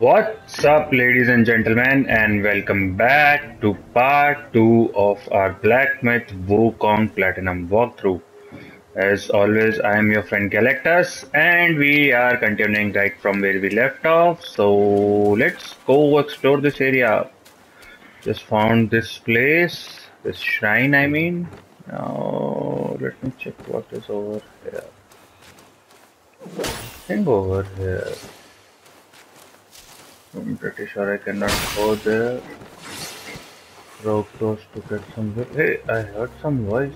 What's up, ladies and gentlemen, and welcome back to part 2 of our Black Myth Wukong Platinum walkthrough. As always, I am your friend Galactus, and we are continuing right from where we left off. So let's go explore this area. Just found this place, this shrine, I mean. Now, let me check what is over here. I think over here. I'm pretty sure I cannot go there. Rope close to get some. Hey, I heard some voice.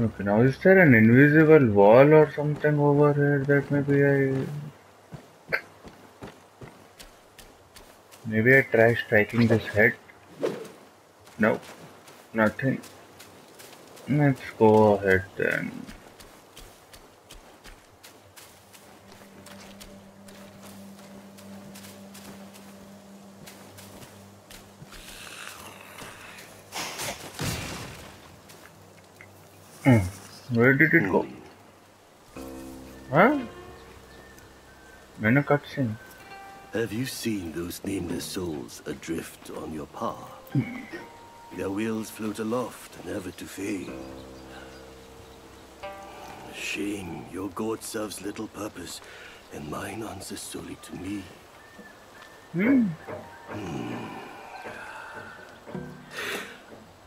Okay, now is there an invisible wall or something over here that maybe I. Maybe I try striking this head? No, nothing. Let's go ahead then. Hmm. Where did it go? Huh? In a cutscene. Have you seen those nameless souls adrift on your path? Their wheels float aloft, never to fade. Shame, your god serves little purpose, and mine answers solely to me. Hmm.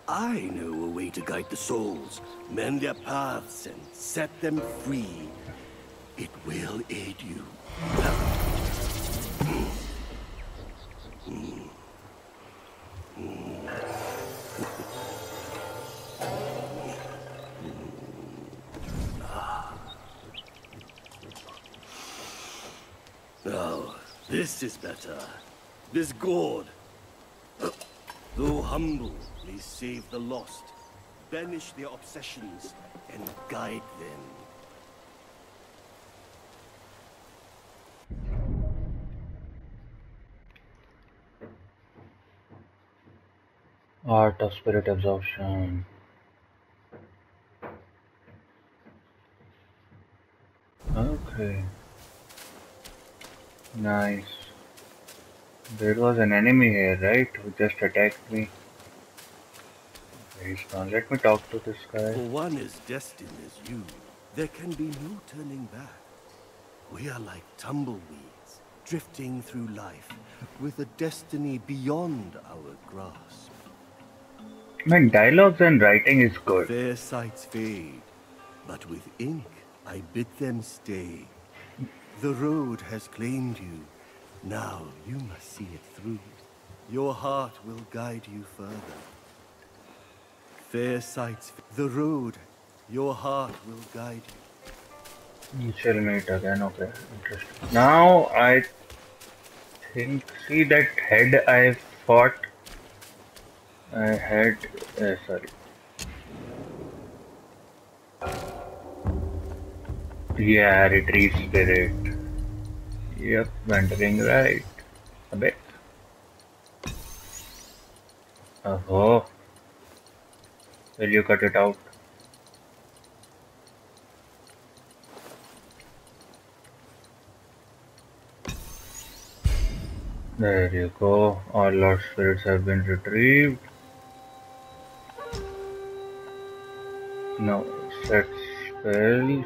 I know a way to guide the souls, mend their paths, and set them free. It will aid you. Now, this is better. This gourd, though humble, may save the lost, banish their obsessions, and guide them. Art of spirit absorption. Okay. Nice. There was an enemy here, right? Who just attacked me. He's gone. Let me talk to this guy. For one as destined as you, there can be no turning back. We are like tumbleweeds, drifting through life, with a destiny beyond our grasp. Man, dialogues and writing is good. Fair sights fade, but with ink I bid them stay. The road has claimed you. Now you must see it through. Your heart will guide you further. Fair sights, the road, your heart will guide you. We shall meet again. Okay, interesting. Now I think. See that head I fought. I had. Uh, sorry. Yeah, retrieve spirit. Yep, wandering right. A bit. Oh. Will you cut it out? There you go. All lost spirits have been retrieved. Now set spells.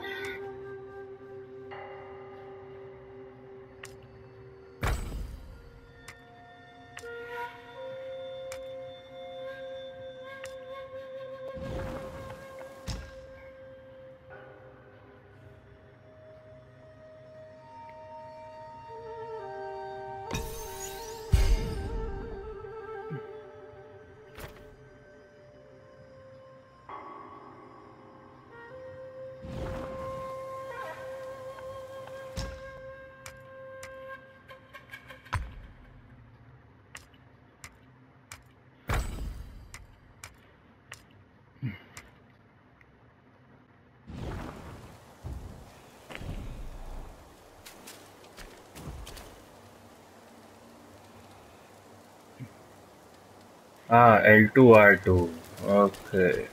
Ah, L2 R2. Okay.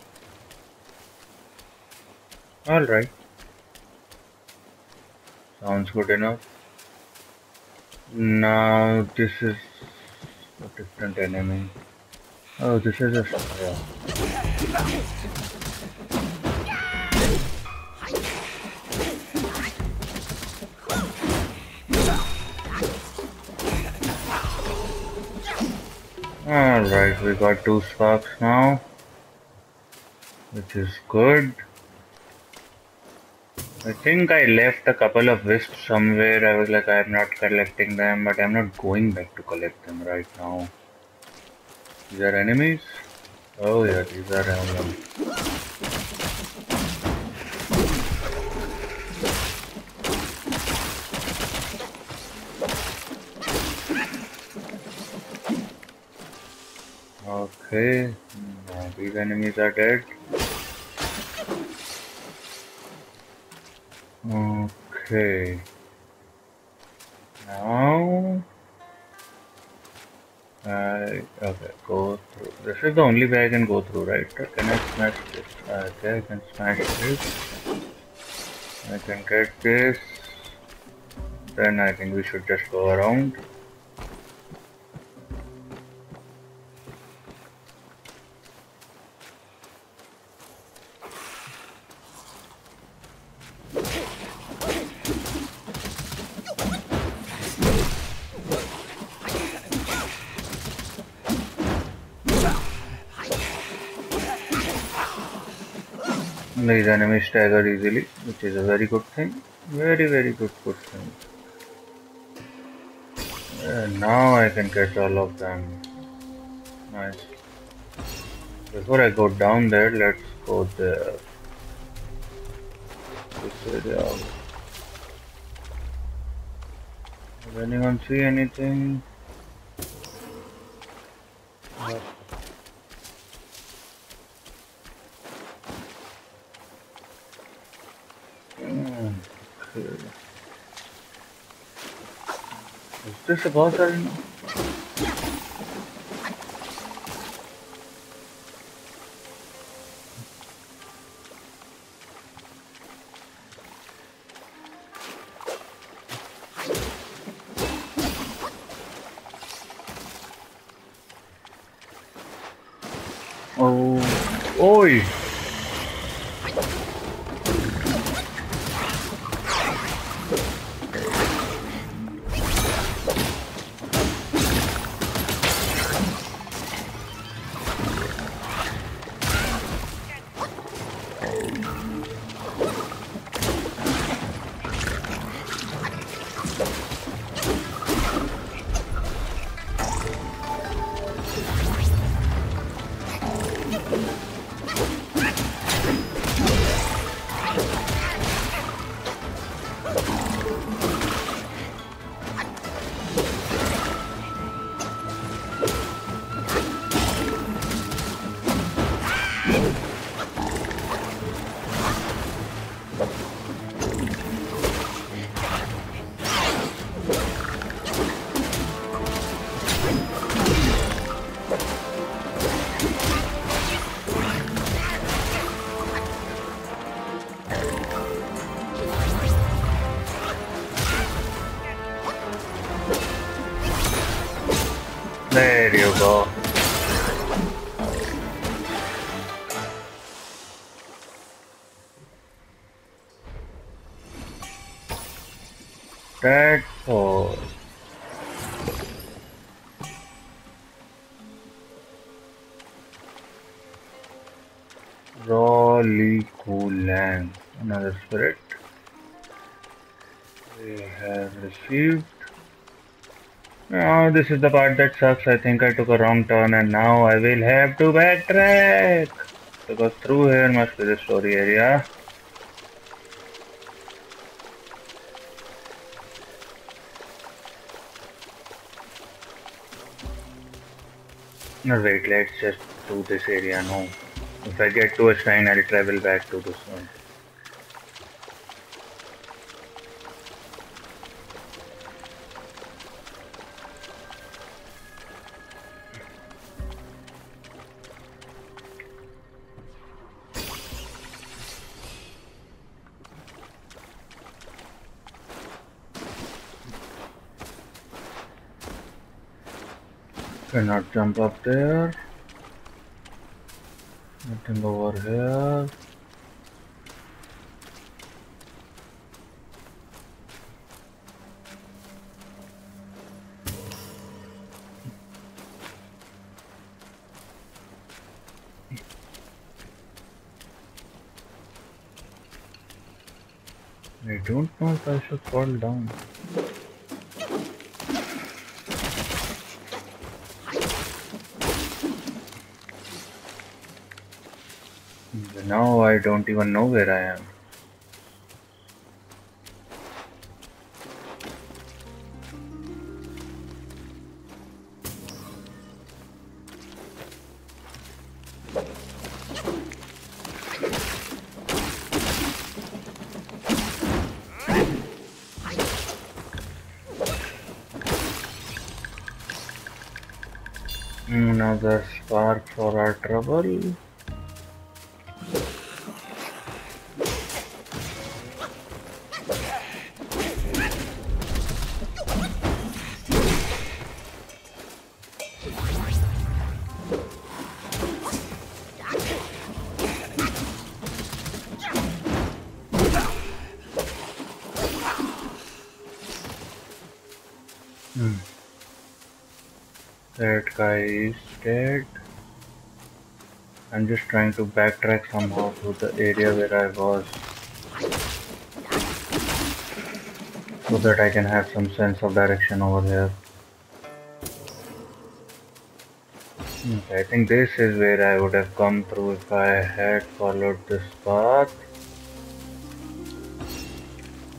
Alright. Sounds good enough. Now this is a different enemy. Oh, this is a yeah. Alright, we got two sparks now, which is good. I think I left a couple of wisps somewhere. I was like, I'm not collecting them, but I'm not going back to collect them right now. These are enemies? Oh yeah, these are enemies. Okay, these enemies are dead. Okay. Now, I okay go through. This is the only way I can go through, right? Can I smash this? Okay, I can smash this. I can get this. Then I think we should just go around. Enemies stagger easily, which is a very good thing. Very, very good, good thing. And now I can catch all of them. Nice. Before I go down there, let's go there. This area. Does anyone see anything? This a boss arena? Oh, There you go. That was Rolly Coolan, another spirit. We have received now this is the part that sucks. I think I took a wrong turn and now I will have to backtrack. Because through here must be the story area. No wait, let's just do this area now. If I get to a shrine, I'll travel back to this one. Cannot jump up there. Nothing over here. I don't know if I should fall down. I don't even know where I am. Another spark for our trouble. Trying to backtrack somehow to the area where I was. So that I can have some sense of direction over here. Okay, I think this is where I would have come through if I had followed this path.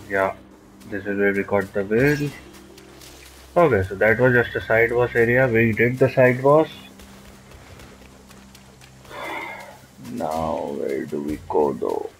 Yeah, this is where we got the wheel. Okay, so that was just a side boss area. We did the side boss. Now,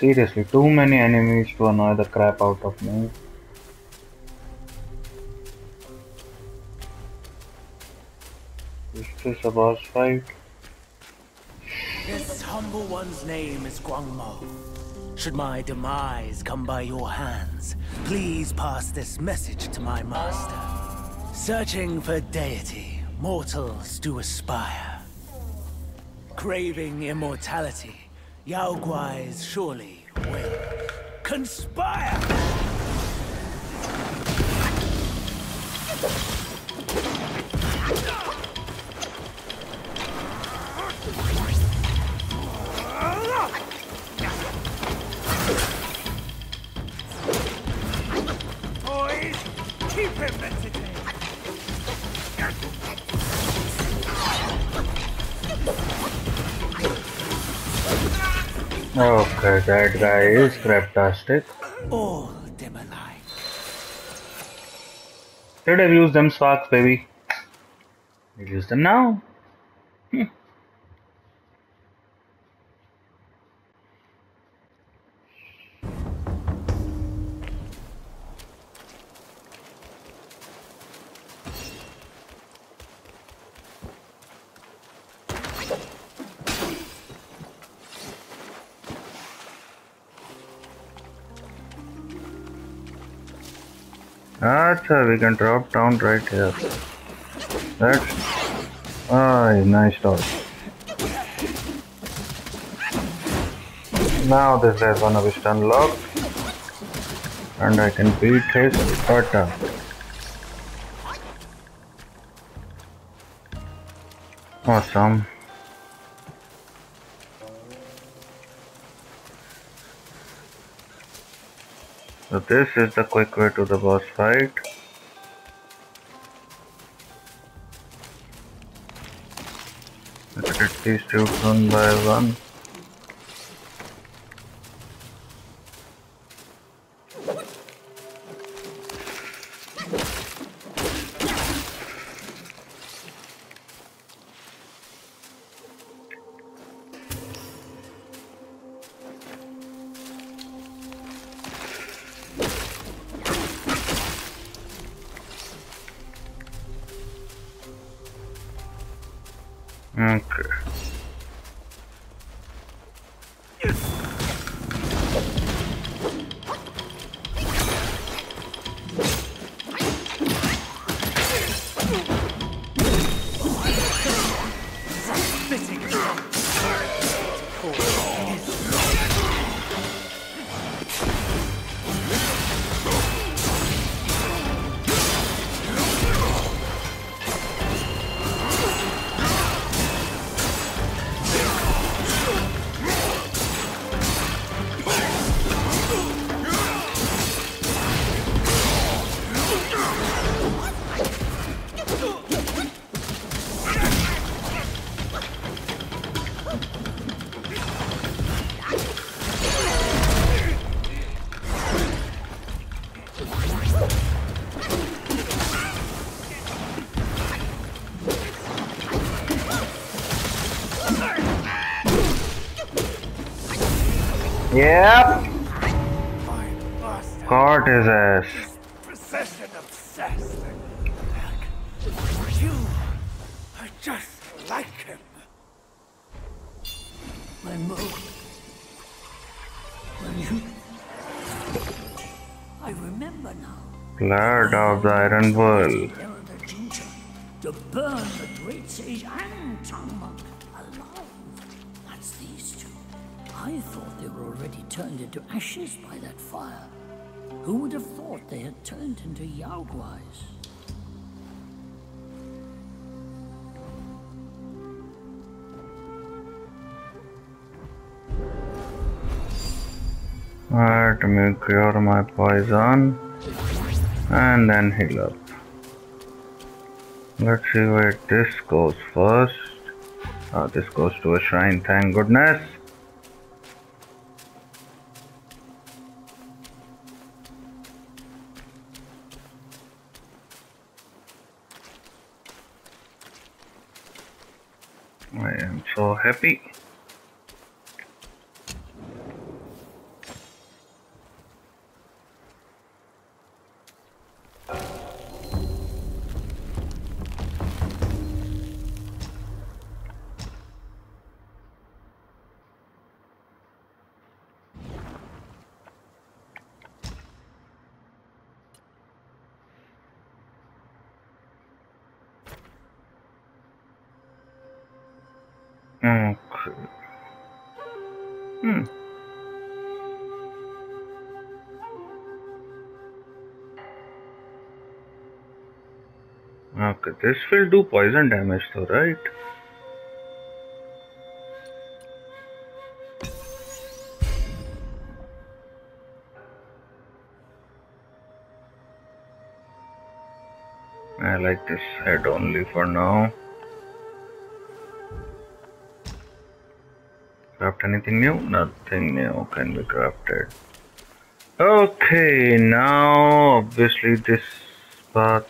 Seriously, too many enemies to annoy the crap out of me. This is this a boss fight? This humble one's name is Guangmou. Should my demise come by your hands, please pass this message to my master. Searching for deity, mortals do aspire. Craving immortality, Yao Guais surely will conspire! Guy is craptastic. All dim alike. Should have used them sparks, baby. We'll use them now. Acha, we can drop down right here. That's ah, nice dodge. Now this guy's gonna be stun locked. And I can beat his attack. Awesome. So this is the quick way to the boss fight. Let's get these two one by one. Of the Iron World. There were the ginger to burn the great sage and monk alive. That's these two. I thought they were already turned into ashes by that fire. Who would have thought they had turned into Yaoguais? Let me cure my poison and then heal up. Let's see where this goes first. Oh, this goes to a shrine, thank goodness. I am so happy. This will do poison damage though, right? I like this head only for now. Craft anything new? Nothing new can be crafted. Okay, now obviously this path.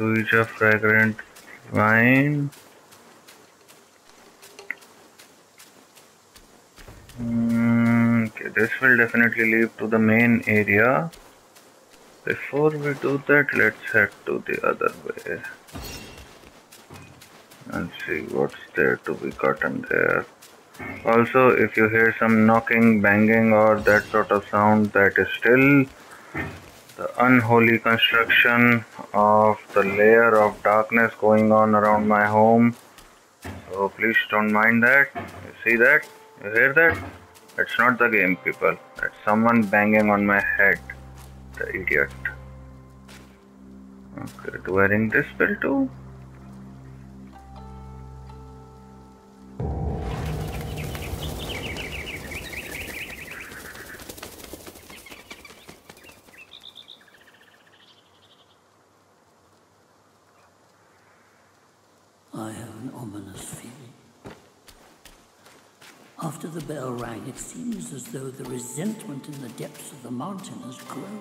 Luija fragrant wine. Mm, okay, this will definitely lead to the main area. Before we do that, let's head to the other way and see what's there to be gotten there. Also, if you hear some knocking, banging, or that sort of sound, that is still the unholy construction of the layer of darkness going on around my home. So please don't mind that. You see that? You hear that? It's not the game, people. It's someone banging on my head. The idiot. Okay, do I ring this bell too? I have an ominous feeling. After the bell rang, it seems as though the resentment in the depths of the mountain has grown.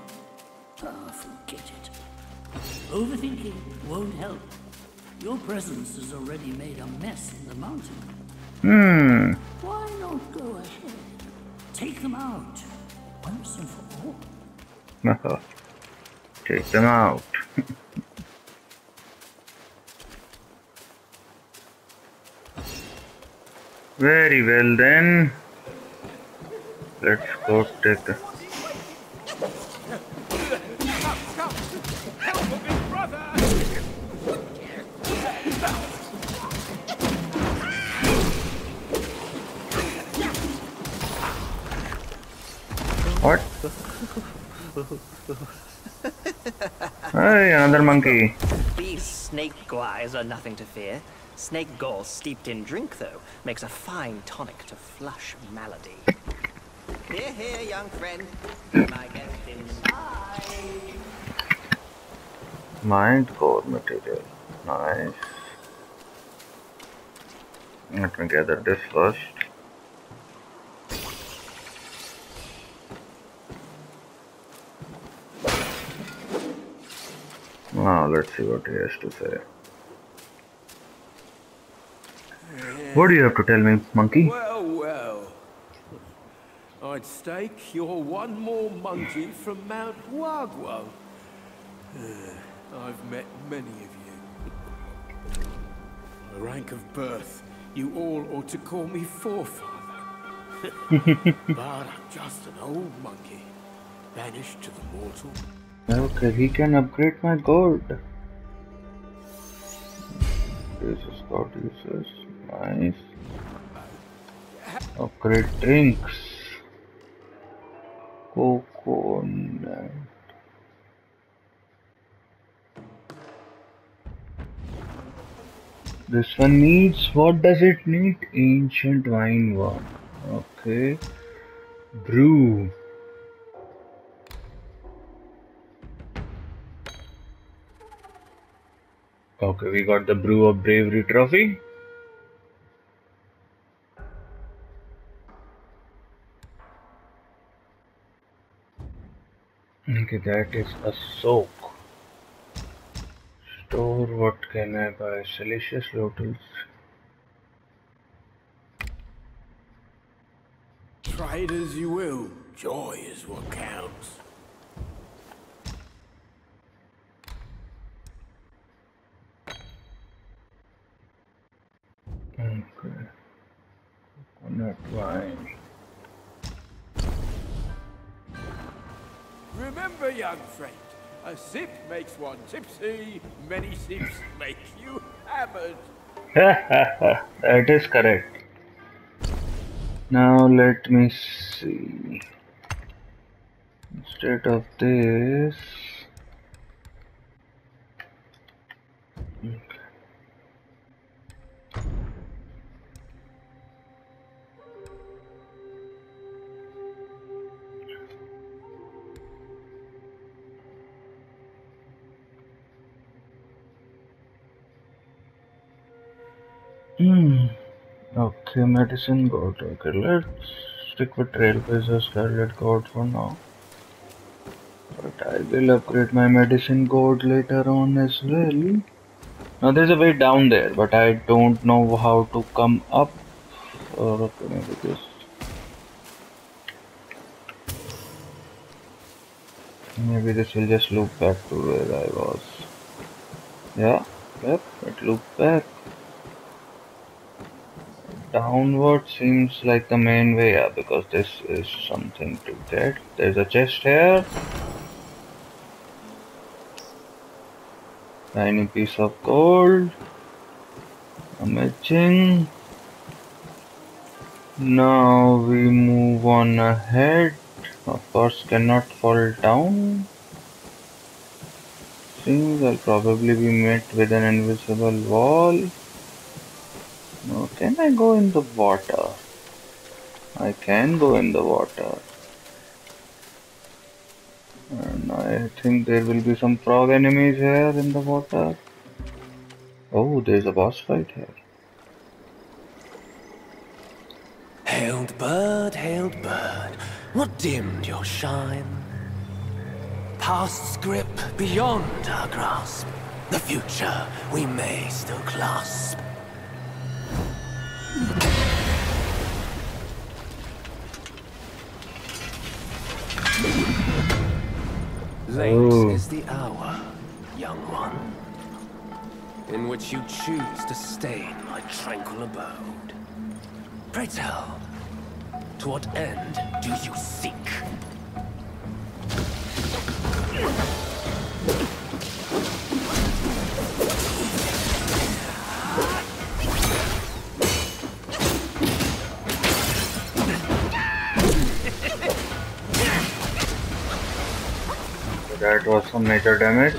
Ah, forget it. Overthinking won't help. Your presence has already made a mess in the mountain. Hmm. Why not go ahead? Take them out, once and for all. Take them out. Very well then. Let's go take the... What? Hey, another monkey. These snake guys are nothing to fear. Snake gall steeped in drink, though, makes a fine tonic to flush malady. Here, here, young friend. My guest inside. Mind core material. Nice. Let me gather this first. Now let's see what he has to say. What do you have to tell me, monkey? Well, well. I'd stake you're one more monkey from Mount Huaguo. Uh, I've met many of you. By rank of birth, you all ought to call me forefather. but I'm just an old monkey, banished to the mortal. Okay, he can upgrade my gold. This is got uses. Nice. Upgrade drinks. Coconut. This one needs, what does it need? Ancient wine one. Okay. Brew. Okay, we got the Brew of Bravery trophy. Okay, that is a soak. Store, what can I buy? Salacious Try it as you will, joy is what counts. Okay. Coconut wine. Remember, young friend, a sip makes one tipsy, many sips make you hammered. that is correct. Now let me see. Instead of this. Okay, medicine goat. Okay, let's stick with Trailblazer Scarlet God for now. But I will upgrade my medicine goat later on as well. Now there's a way down there, but I don't know how to come up. Or okay, maybe this. Maybe this will just loop back to where I was. Yeah, yep, it looped back. Downward seems like the main way, yeah, because this is something to get. There's a chest here. tiny piece of gold. Amazing. Now we move on ahead. Of course, cannot fall down. Seems I'll probably be met with an invisible wall. Can I go in the water? I can go in the water. And I think there will be some frog enemies here in the water. Oh, there's a boss fight here. Hailed bird, hailed bird, what dimmed your shine? Past's grip beyond our grasp, the future we may still clasp. Late is the hour, young one, in which you choose to stain my tranquil abode. Pray tell, to what end do you seek? That was some major damage.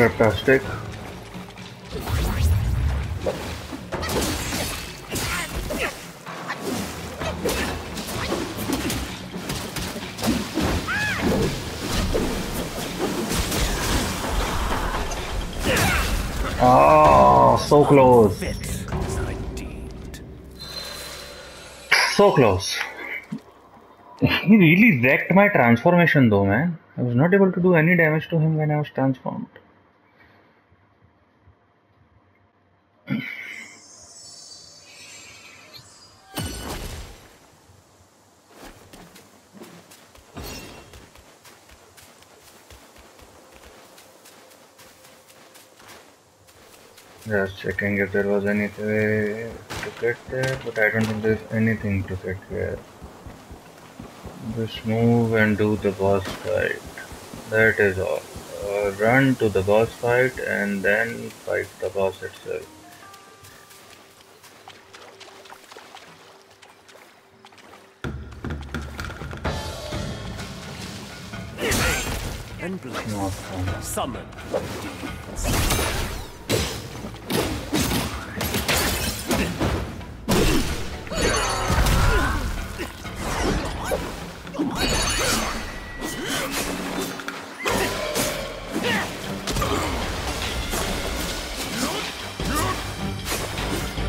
Oh, craptastic. Ah, so close. So close. He really wrecked my transformation though, man. I was not able to do any damage to him when I was transformed. Checking if there was any way to get there, but I don't think there's anything to get here. Just move and do the boss fight. That is all. Uh, run to the boss fight and then fight the boss itself. Not fun. Summon.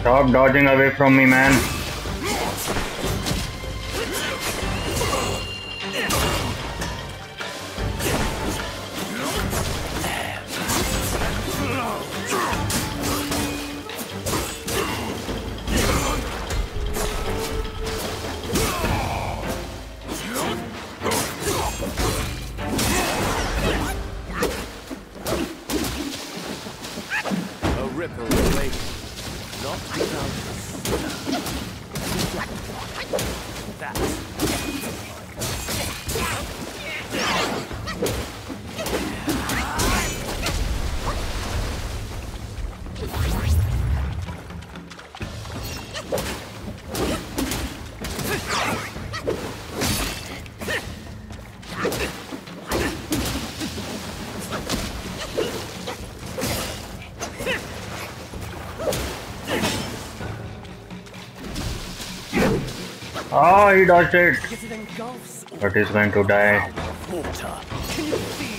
Stop dodging away from me, man. He dodged it. But he's going to die. feel?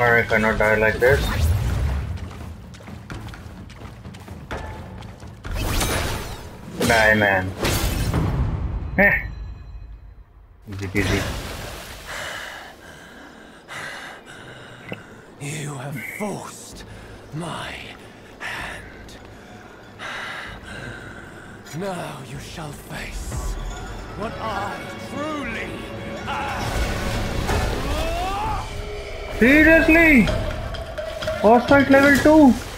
I cannot die like this. Die, man. Eh. Easy peasy. You have forced my hand. Now you shall face what I truly Seriously? Boss fight level 2?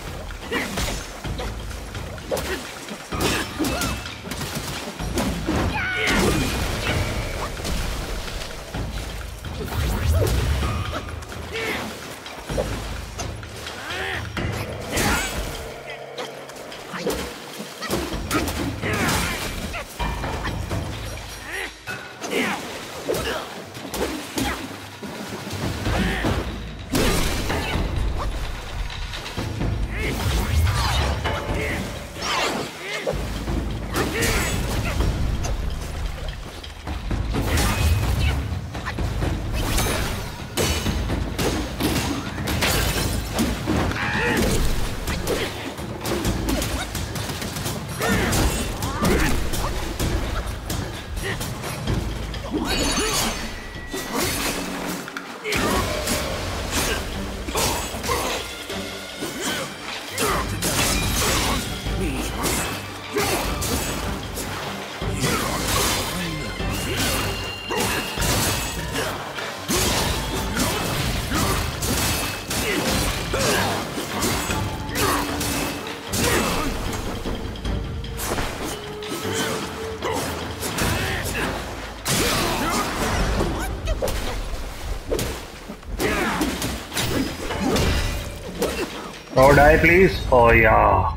Oh, die please. Oh, yeah.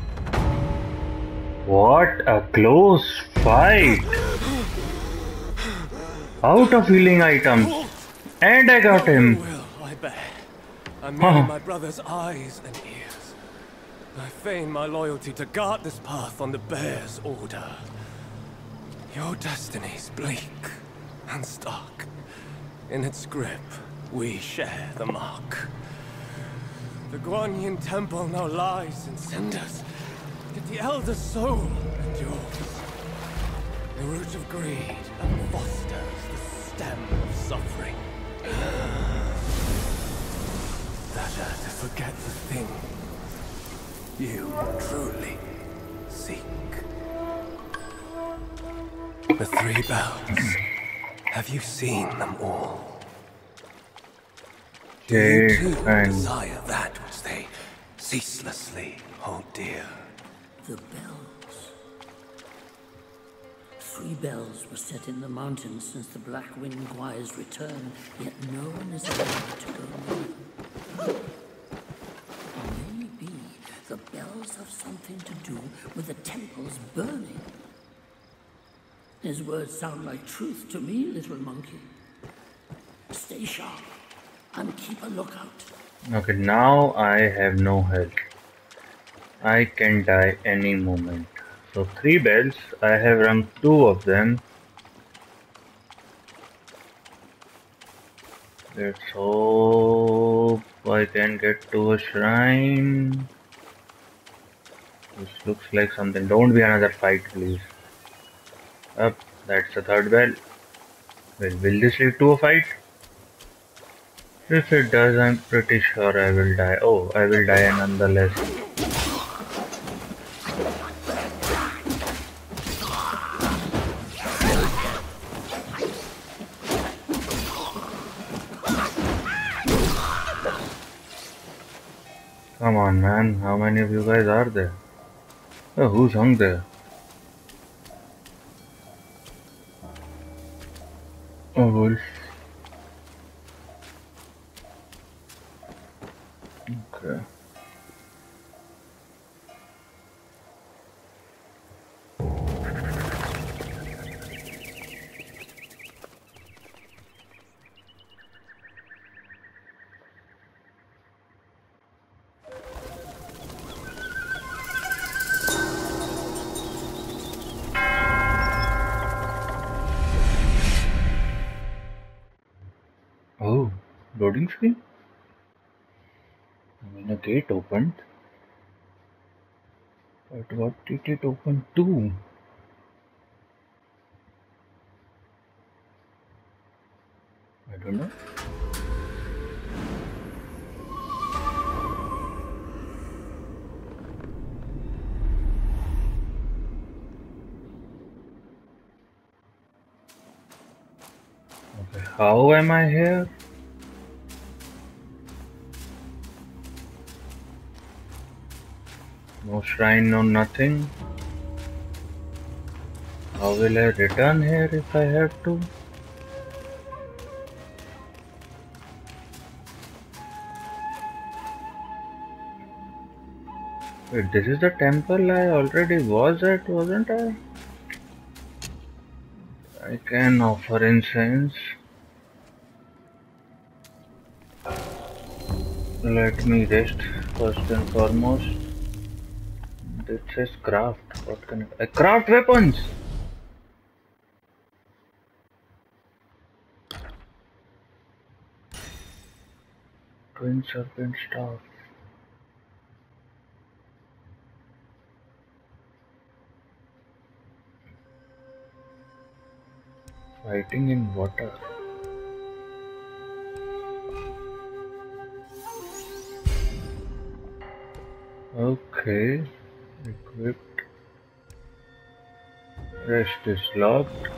What a close fight. Out of healing items. And I got him. I'm Huh. my brother's eyes and ears. I feign my loyalty to guard this path on the bear's order. Your destiny's bleak and stark. In its grip, we share the mark. The Guanyin temple now lies in cinders, yet the elder soul endures. The root of greed that fosters the stem of suffering. Better to forget the thing you truly seek. The three bells. Have you seen them all? Do you too and desire that which they ceaselessly hold dear? The bells. Three bells were set in the mountains since the Black Wind Choir's return, yet no one is allowed to go near them. Maybe the bells have something to do with the temples burning. His words sound like truth to me, little monkey. Stay sharp and keep a lookout. okay, now I have no health. I can die any moment. So three bells. I have rung two of them. Let's hope I can get to a shrine. This looks like something. Don't be another fight, please. Up, that's the third bell. Well, will this lead to a fight? If it does, I'm pretty sure I will die. Oh, I will die nonetheless. Come on, man. How many of you guys are there? Oh, who's hung there? Oh, wolf. Okay. Oh, loading screen? Gate opened. But what did it open to? I don't know. Okay, how am I here? No shrine, no nothing. How will I return here if I have to? Wait, this is the temple I already was at, wasn't I? I can offer incense. Let me rest first and foremost. It says craft. What can I, I uh, craft weapons? Twin serpent staff. Fighting in water. Okay, equipped. Rest is locked.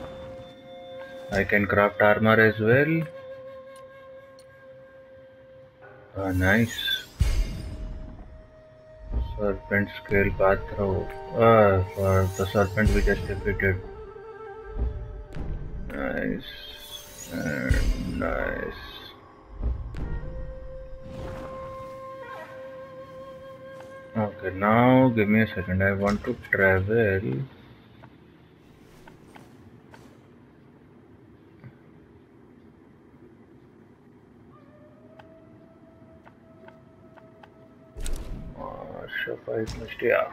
I can craft armor as well. Ah, nice. Serpent scale path. Ah, for the serpent we just defeated. Nice. And nice. Okay, now give me a second. I want to travel. Oh, Must, yeah.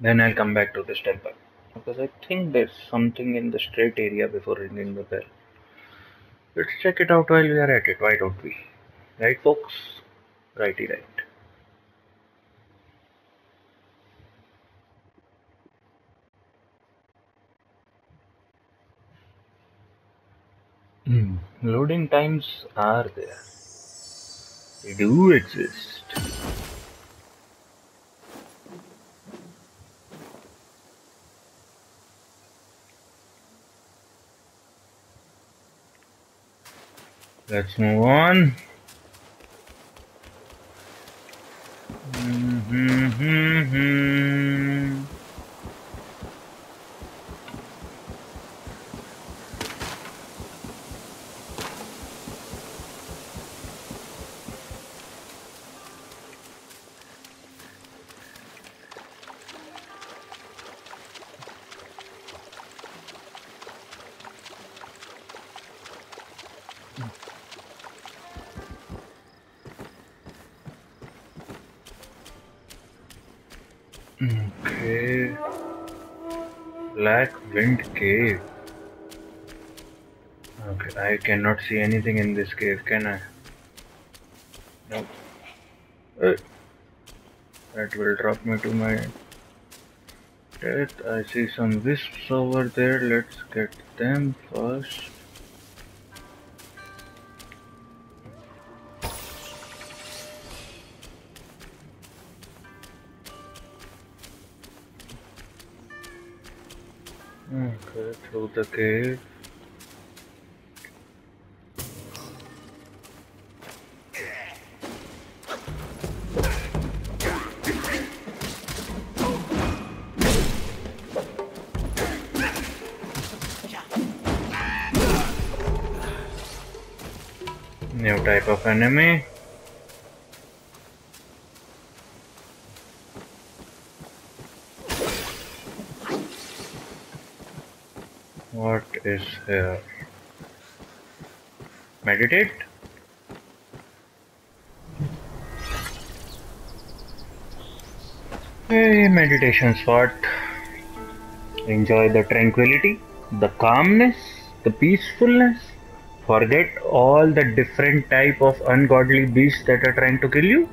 Then I'll come back to this temple. Because I think there's something in the straight area before ringing the bell. Let's check it out while we are at it, why don't we? Right, folks? Righty, right. Hmm, Loading times are there. They do exist. Let's move on. Cannot see anything in this cave, can I? Nope. Uh, that will drop me to my death. I see some wisps over there. Let's get them first. Okay, through the cave. Enemy. What is here? Meditate? Hey, meditation spot. Enjoy the tranquility, the calmness, the peacefulness. Forget all the different type of ungodly beasts that are trying to kill you?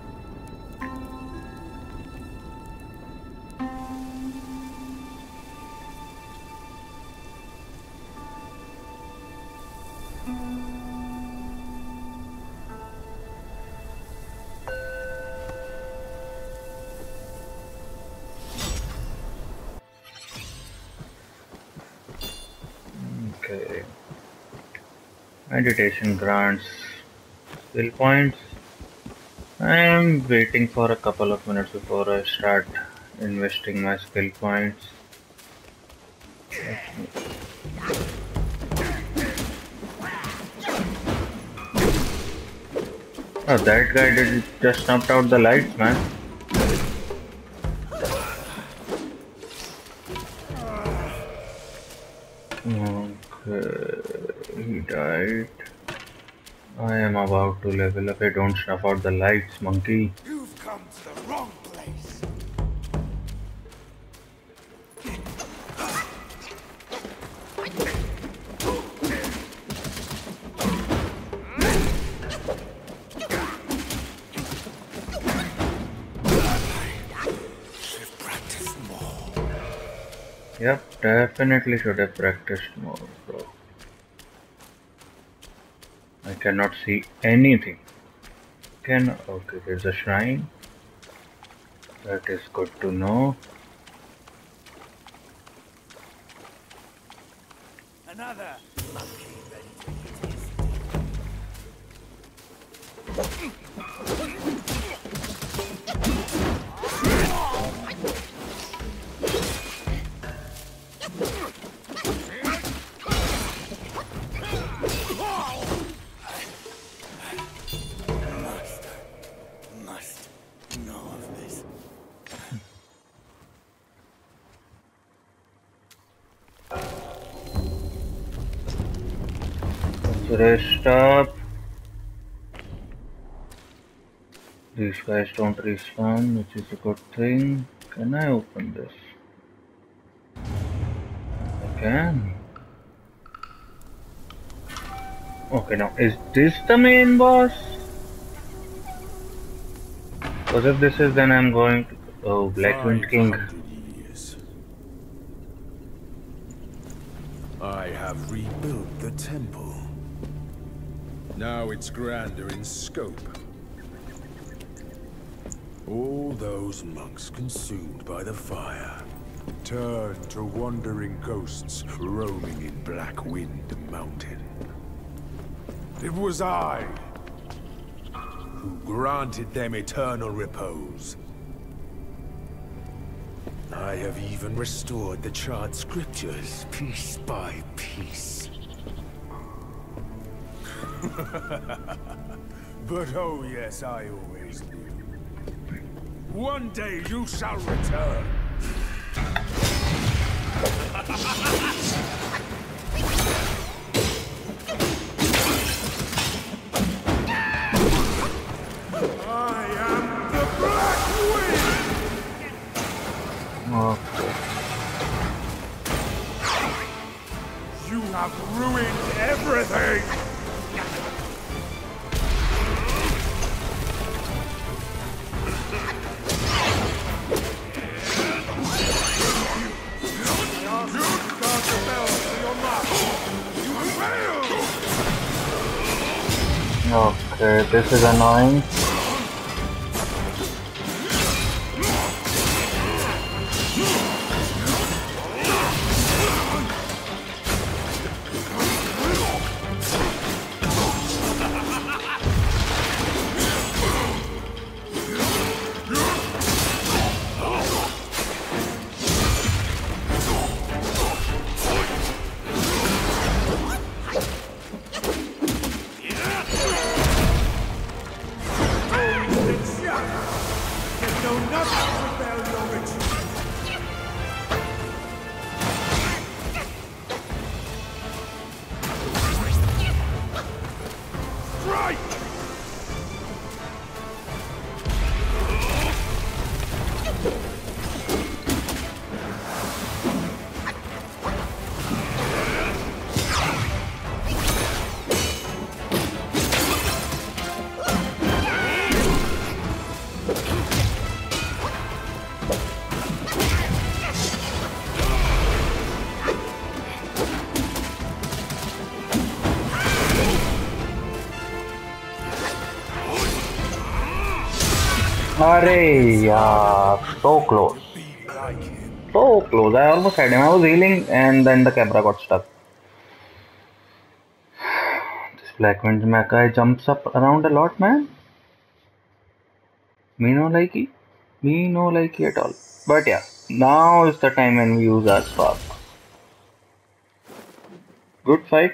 Grants skill points. I am waiting for a couple of minutes before I start investing my skill points. Oh, that guy did just knocked out the lights, man. About to level up. I don't snuff out the lights, monkey. You've come to the wrong place. Should practice more. Yep, definitely should have practiced more, bro. I cannot see anything. Can okay, there's a shrine. That is good to know. Another. Rest up. These guys don't respawn, which is a good thing. Can I open this? I can. Okay, now is this the main boss? Because if this is, then I'm going to. Oh, Blackwind King. years. I have rebuilt the temple. Now it's grander in scope. All those monks consumed by the fire turned to wandering ghosts roaming in Black Wind Mountain. It was I who granted them eternal repose. I have even restored the charred scriptures piece by piece. but oh yes, I always knew. One day you shall return. I am the Black Wind! Okay. You have ruined everything! Okay, this is annoying. Arey, so close. So close. I almost had him. I was healing and then the camera got stuck. This Black Wind Mackay jumps up around a lot, man. Me no likey. Me no likey at all. But yeah, now is the time when we use our spark. Good fight.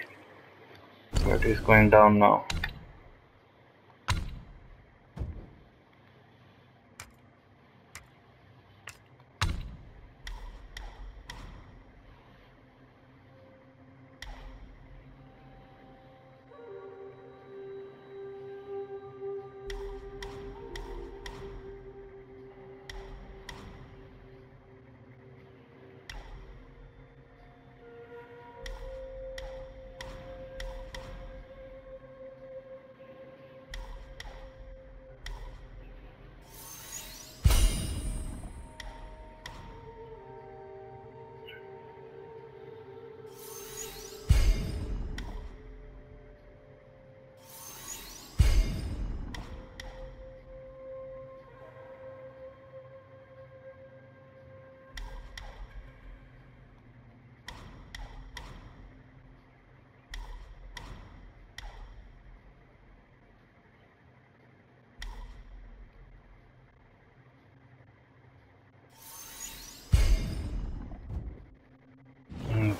But he's going down now.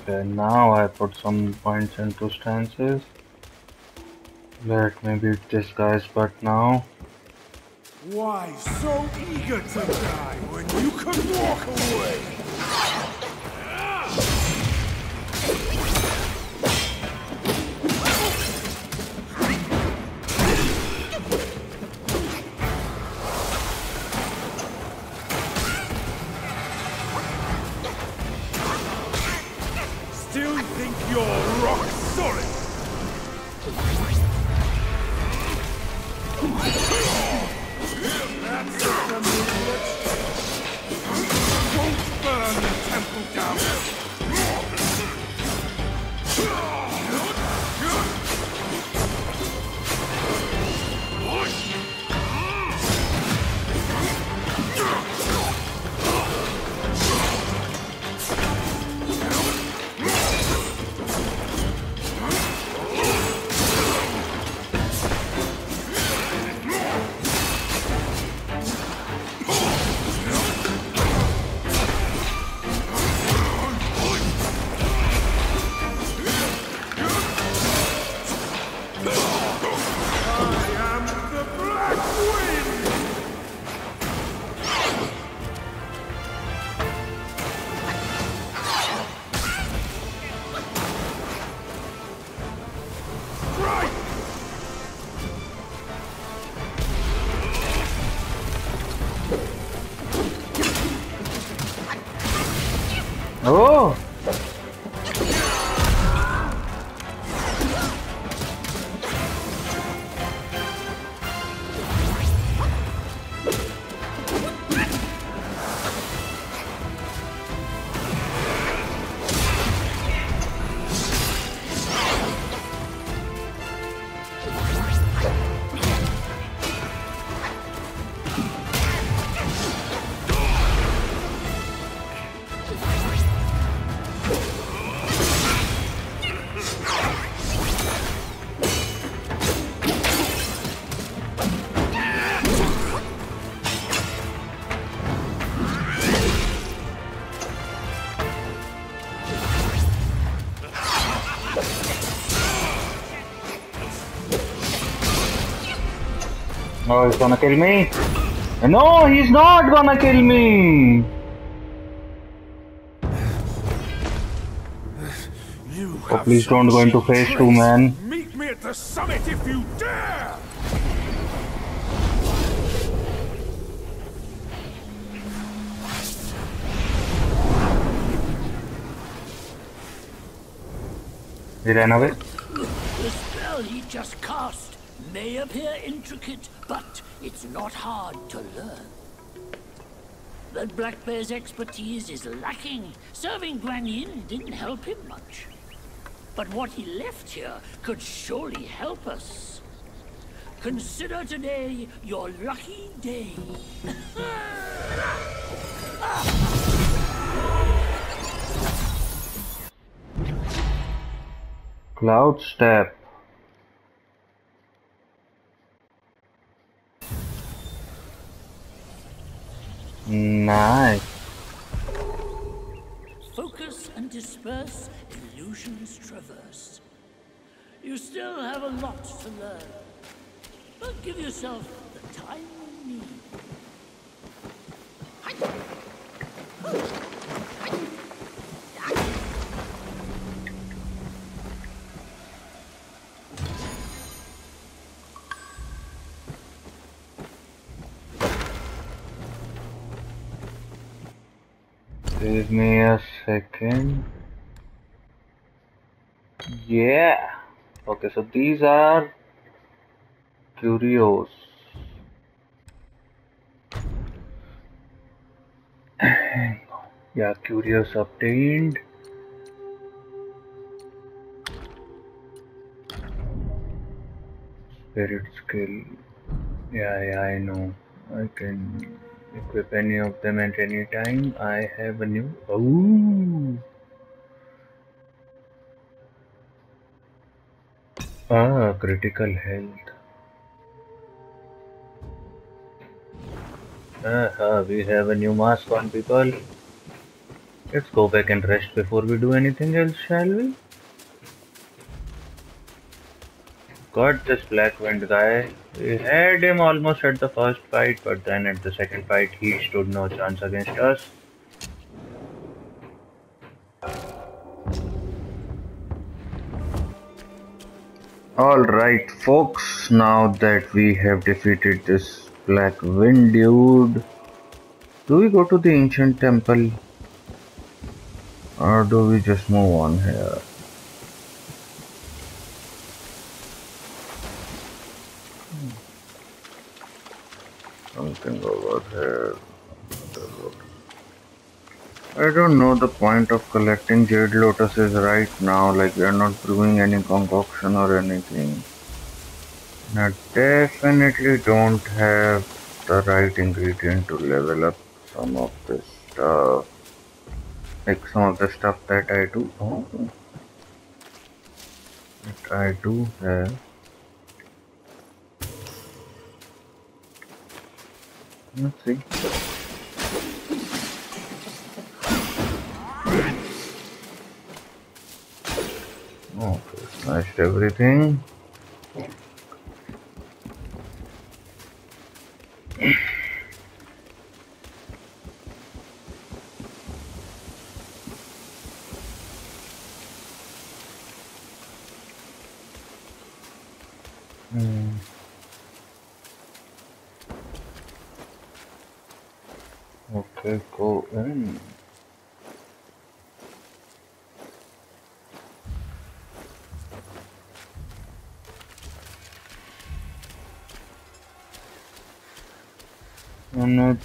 Okay, now I put some points into stances. Let me beat this guy's butt now. Why so eager to die when you could walk away? Oh, he's gonna kill me. No, he's not gonna kill me. Oh, please don't go into phase two, man. Meet me at the summit if you dare! He ran away. The spell he just cast may appear intricate, but it's not hard to learn. That Black Bear's expertise is lacking. Serving Guan Yin didn't help him much. But what he left here could surely help us. Consider today your lucky day. Cloud Step. Nice. Focus and disperse, illusions traverse. You still have a lot to learn, but give yourself the time you need. Give me a second. Yeah. Okay, so these are curios. yeah, curios obtained. Spirit skill. Yeah, yeah, I know. I can equip any of them at any time. I have a new. Ooh. Ah, critical health. Ah, we have a new mask on, people. Let's go back and rest before we do anything else, shall we? Got this Black Wind guy. We had him almost at the first fight, but then at the second fight, he stood no chance against us. Alright, folks, now that we have defeated this Black Wind dude, do we go to the ancient temple? Or do we just move on here? Over here. I don't know the point of collecting jade lotuses right now, like we are not brewing any concoction or anything. And I definitely don't have the right ingredient to level up some of this stuff. Like some of the stuff that I do. Oh. That I do have. Let's see. Oh, okay, smashed everything. Hmm. Okay, go in.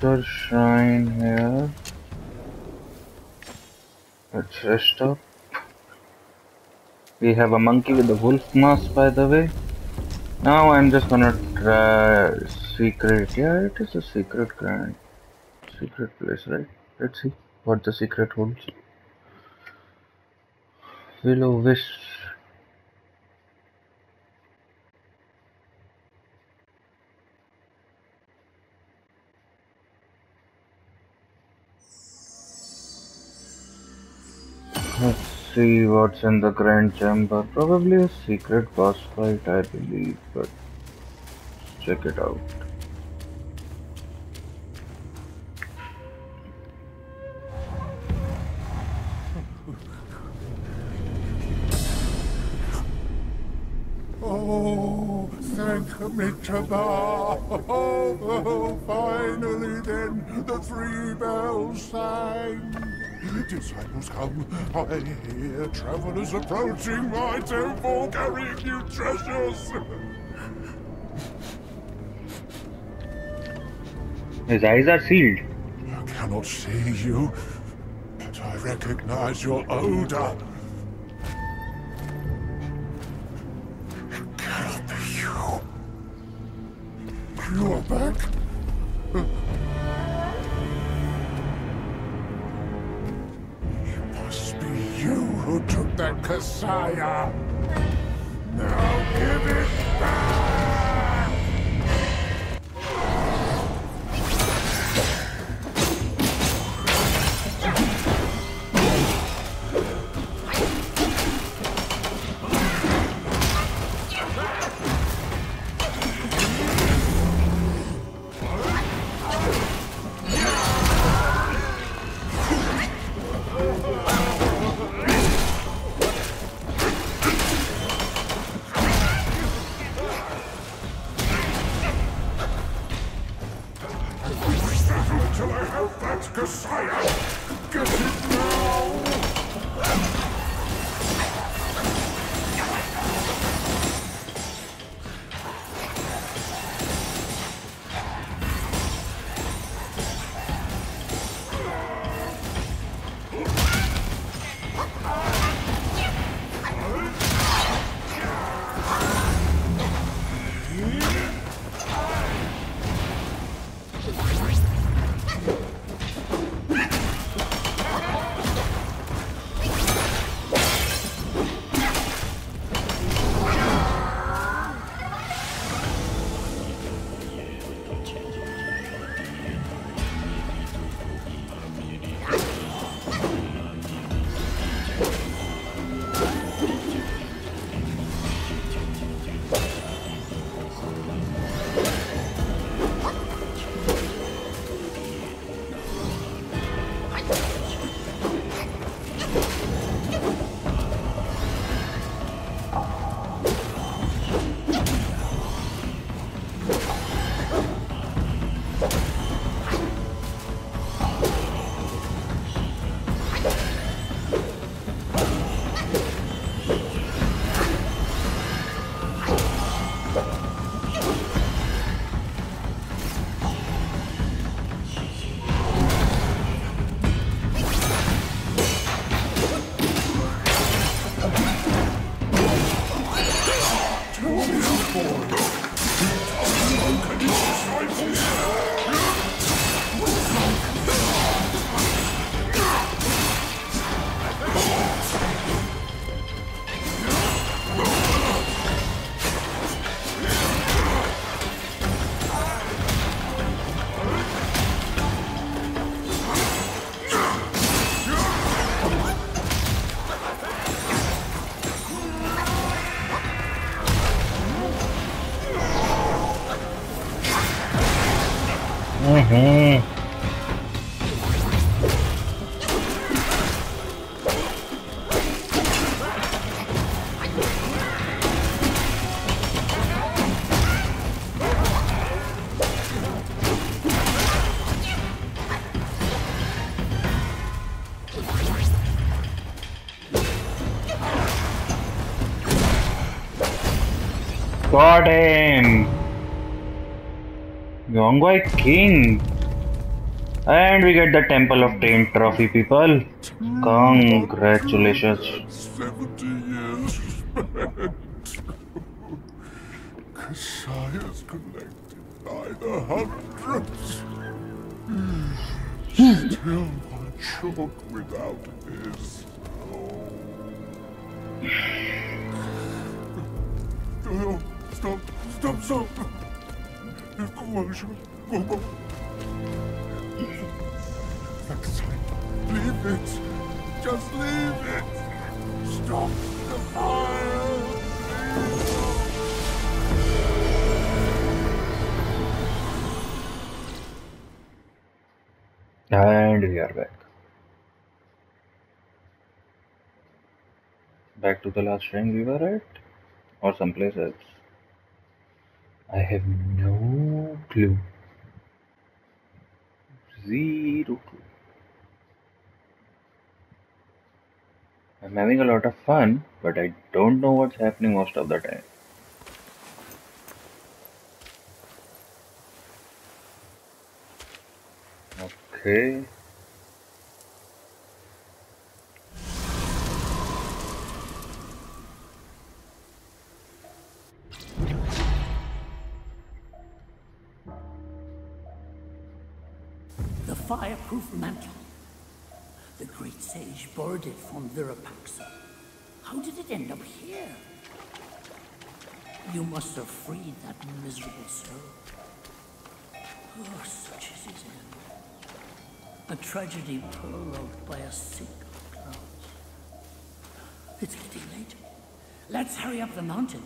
Another shrine here. Let's rest up. We have a monkey with a wolf mask, by the way. Now I'm just gonna try secret. Yeah, it is a secret grand. Secret place, right? Let's see what the secret holds. Willow Wish. See what's in the Grand Chamber. Probably a secret boss fight, I believe, but check it out. Oh, thank. Oh, oh, finally then the three bells sang. Disciples come, I hear travelers approaching my temple carrying new treasures. His eyes are sealed. I cannot see you, but I recognize your odor. It cannot be you. You're back? Got him! Yongwai King! And we get the Temple of Taint trophy, people. Congratulations. Seventy years spent. Kasaya's collected by the hundreds. Still one choke without his. No, stop, stop, stop. Go, go. Kasaya, leave it. Just leave it. Stop the fire. And we are back. Back to the last shrine we were at? Or someplace else? I have no clue. Zero clue. I'm having a lot of fun, but I don't know what's happening most of the time. Okay. Fireproof mantle. The great sage borrowed it from Virupaksha. How did it end up here? You must have freed that miserable soul. Oh, such is his end. A tragedy prologued by a single cloud. It's getting late. Let's hurry up the mountain.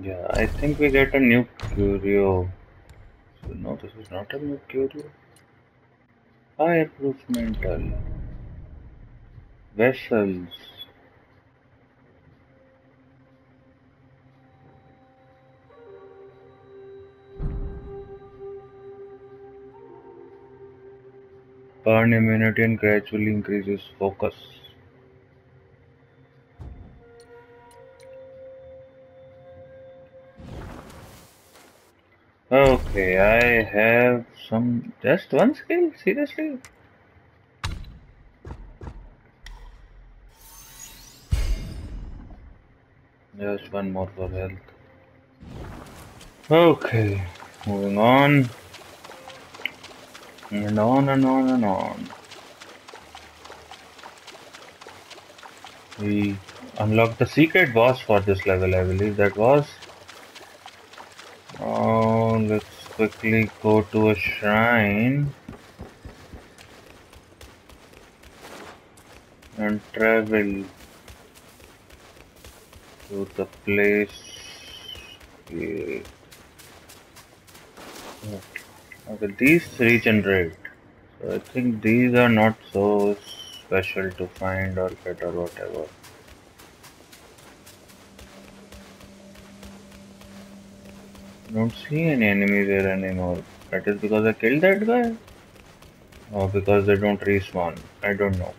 Yeah, I think we get a new curio. No, this is not a new curio. Fireproof mantle. Vessels. Burn immunity and gradually increases focus. Okay, I have some just one skill, seriously? Just one more for health. Okay, moving on. And on and on and on. We unlocked the secret boss for this level, I believe that was. Oh, let's quickly go to a shrine and travel to the place. Okay, okay these regenerate. So I think these are not so special to find or get or whatever. Don't see any enemies here anymore. That is because I killed that guy? Or because they don't respawn? I don't know.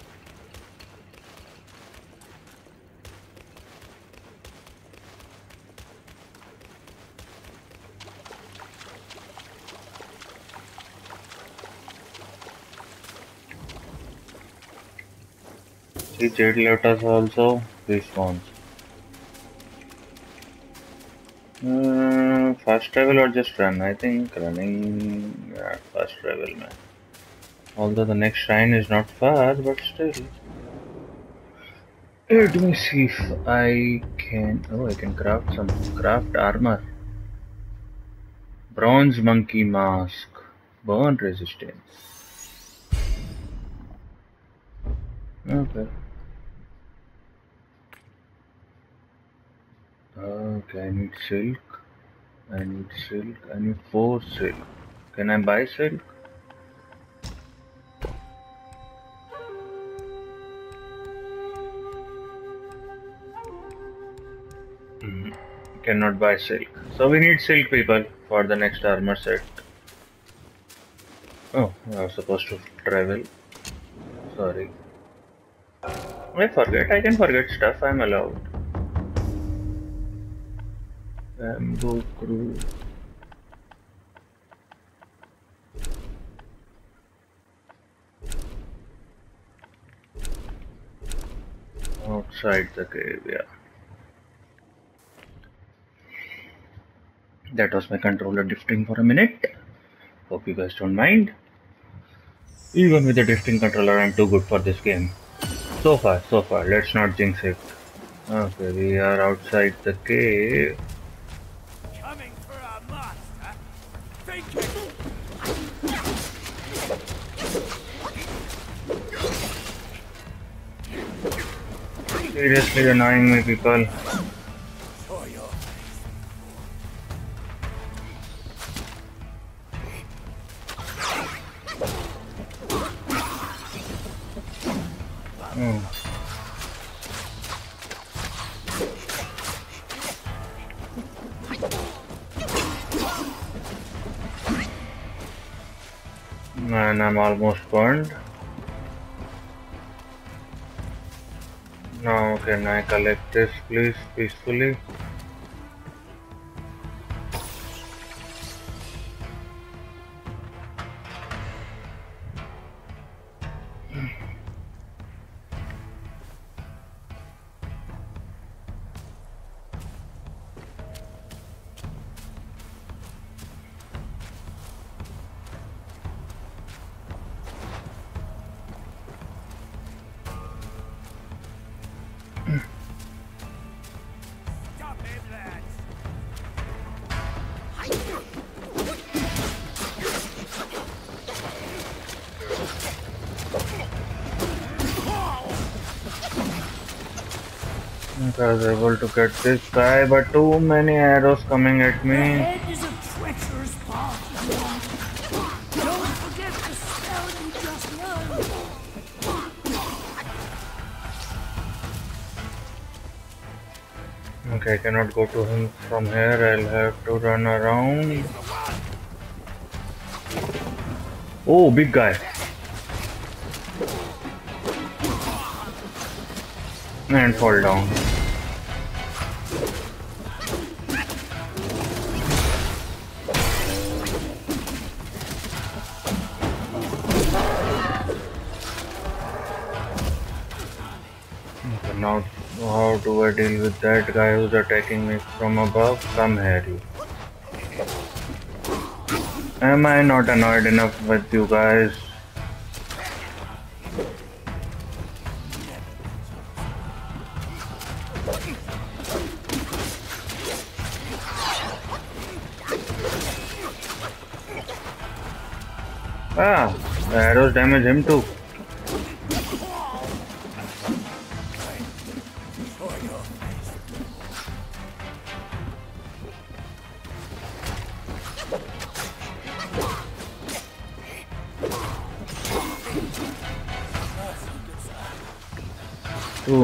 See, Jade Lotus also respawns. Uh, fast travel or just run? I think running. Yeah, fast travel, man. Although the next shrine is not far, but still. Let me see if I can. Oh, I can craft some craft armor. Bronze monkey mask, burn resistance. Okay. Okay, I need silk. I need silk. I need four silk. Can I buy silk? Mm, cannot buy silk. So we need silk people for the next armor set. Oh, I was supposed to travel. Sorry. I forget. I can forget stuff. I'm allowed. Um, Bamboo Grove. Outside the cave, yeah. That was my controller drifting for a minute. Hope you guys don't mind. Even with the drifting controller, I'm too good for this game. So far, so far. Let's not jinx it. Okay, we are outside the cave. Seriously annoying me, people. Oh. Man, I'm almost burned. Can I collect this please peacefully? To get this guy, but too many arrows coming at me. Ahead a treacherous path. Don't forget the spell you just learned. Okay, I cannot go to him from here. I'll have to run around. Oh, big guy. And fall down. That guy who's attacking me from above? Come here. Am I not annoyed enough with you guys? Ah, the arrows damage him too.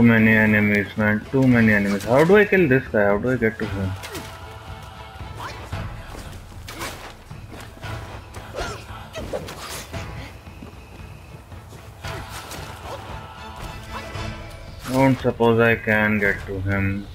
Many enemies, man. Too many enemies. How do I kill this guy? How do I get to him? Don't suppose I can get to him.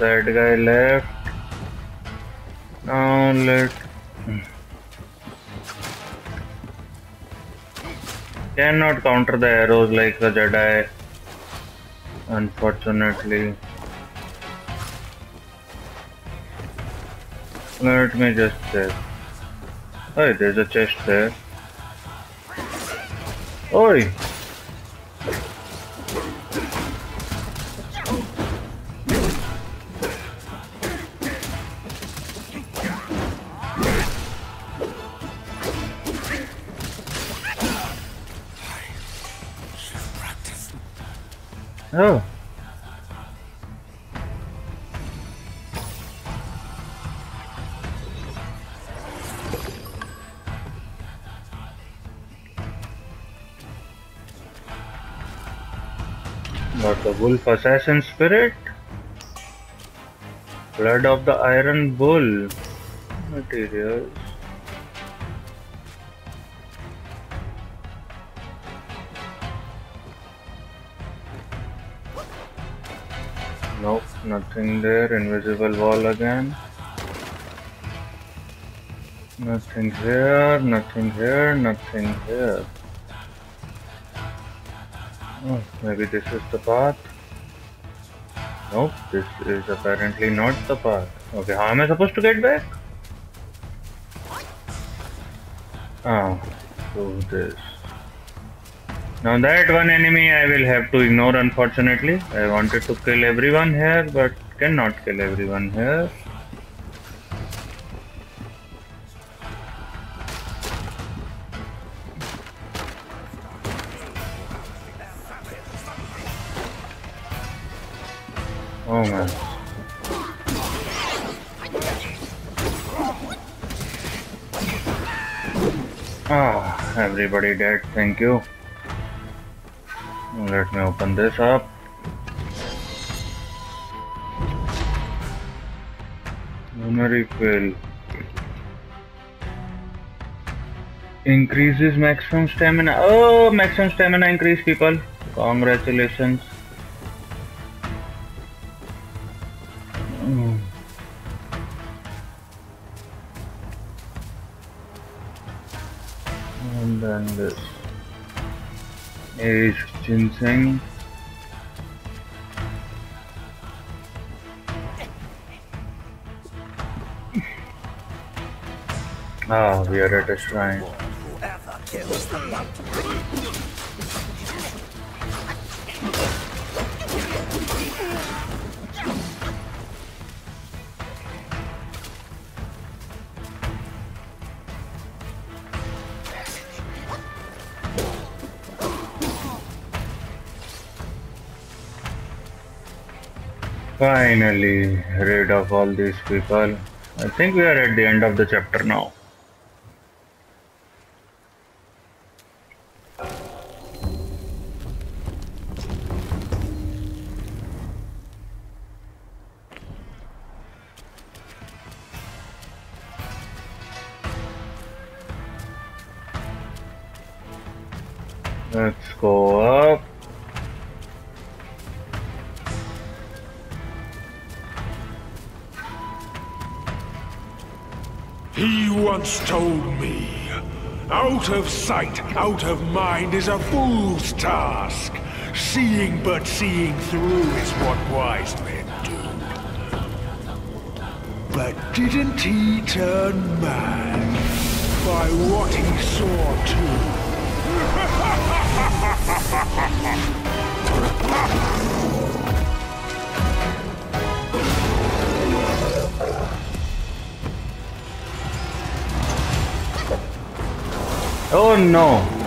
That guy left. Now let. Cannot counter the arrows like a Jedi. Unfortunately. Let me just check. Oh, there's a chest there. Oi! Wolf assassin spirit. Blood of the iron bull. Materials. Nope, nothing there. Invisible wall again. Nothing here, nothing here, nothing here. Oh, maybe this is the path. Nope, this is apparently not the path. Okay, how am I supposed to get back? Ah, so this. Now that one enemy I will have to ignore unfortunately. I wanted to kill everyone here but cannot kill everyone here. Everybody dead, thank you. Let me open this up. Memory fill. Increases maximum stamina. Oh, maximum stamina increase, people. Congratulations. And then this is ginseng. Ah, oh, we are at a shrine. Finally, rid of all these people. I think we are at the end of the chapter now. Once told me, out of sight, out of mind is a fool's task. Seeing but seeing through is what wise men do. But didn't he turn mad by what he saw too? Oh no!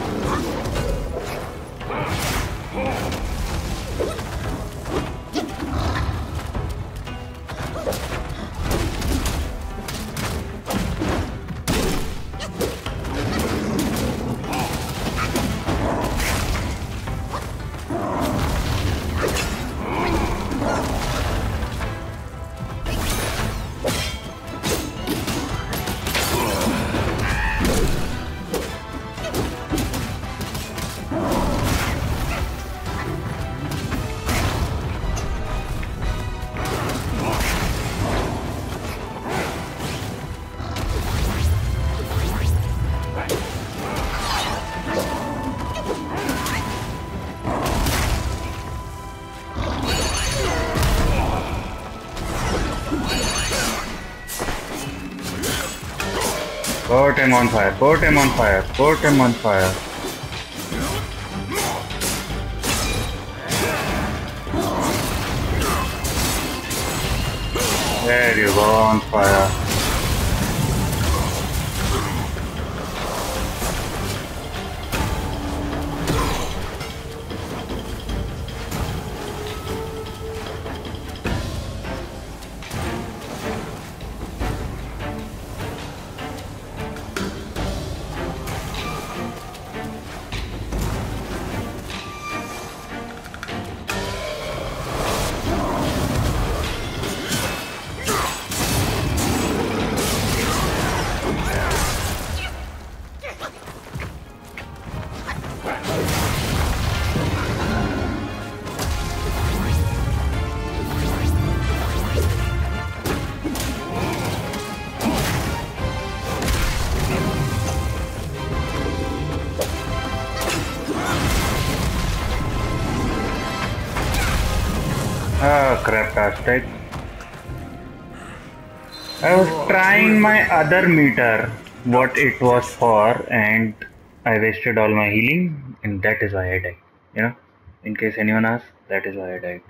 Him on fire, put him on fire, put him on fire. There you go, on fire. Other meter, what it was for, and I wasted all my healing, and that is why I died. You know, in case anyone asks, that is why I died.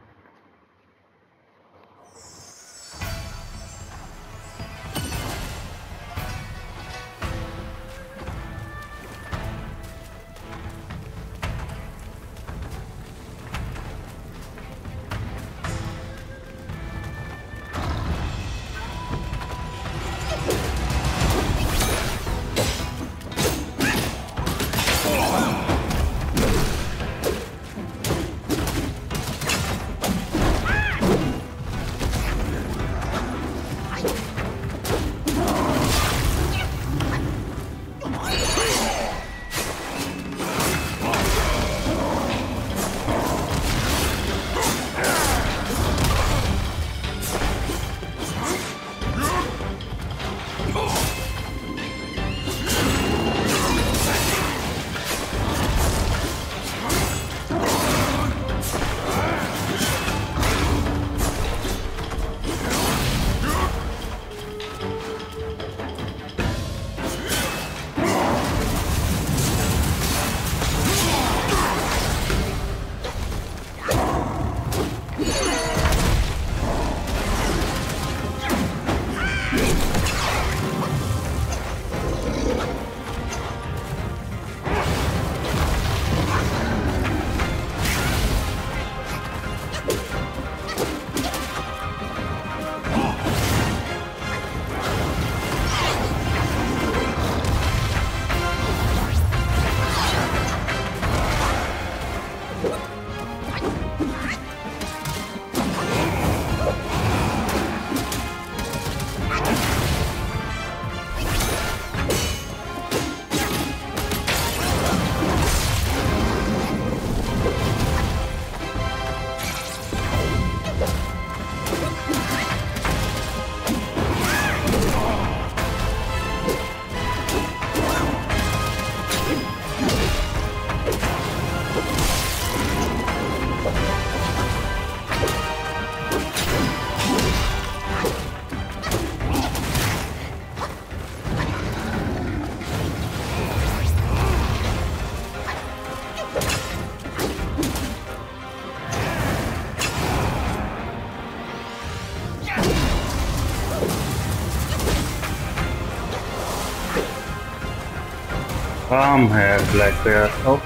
Calm है Black Bear. Oh.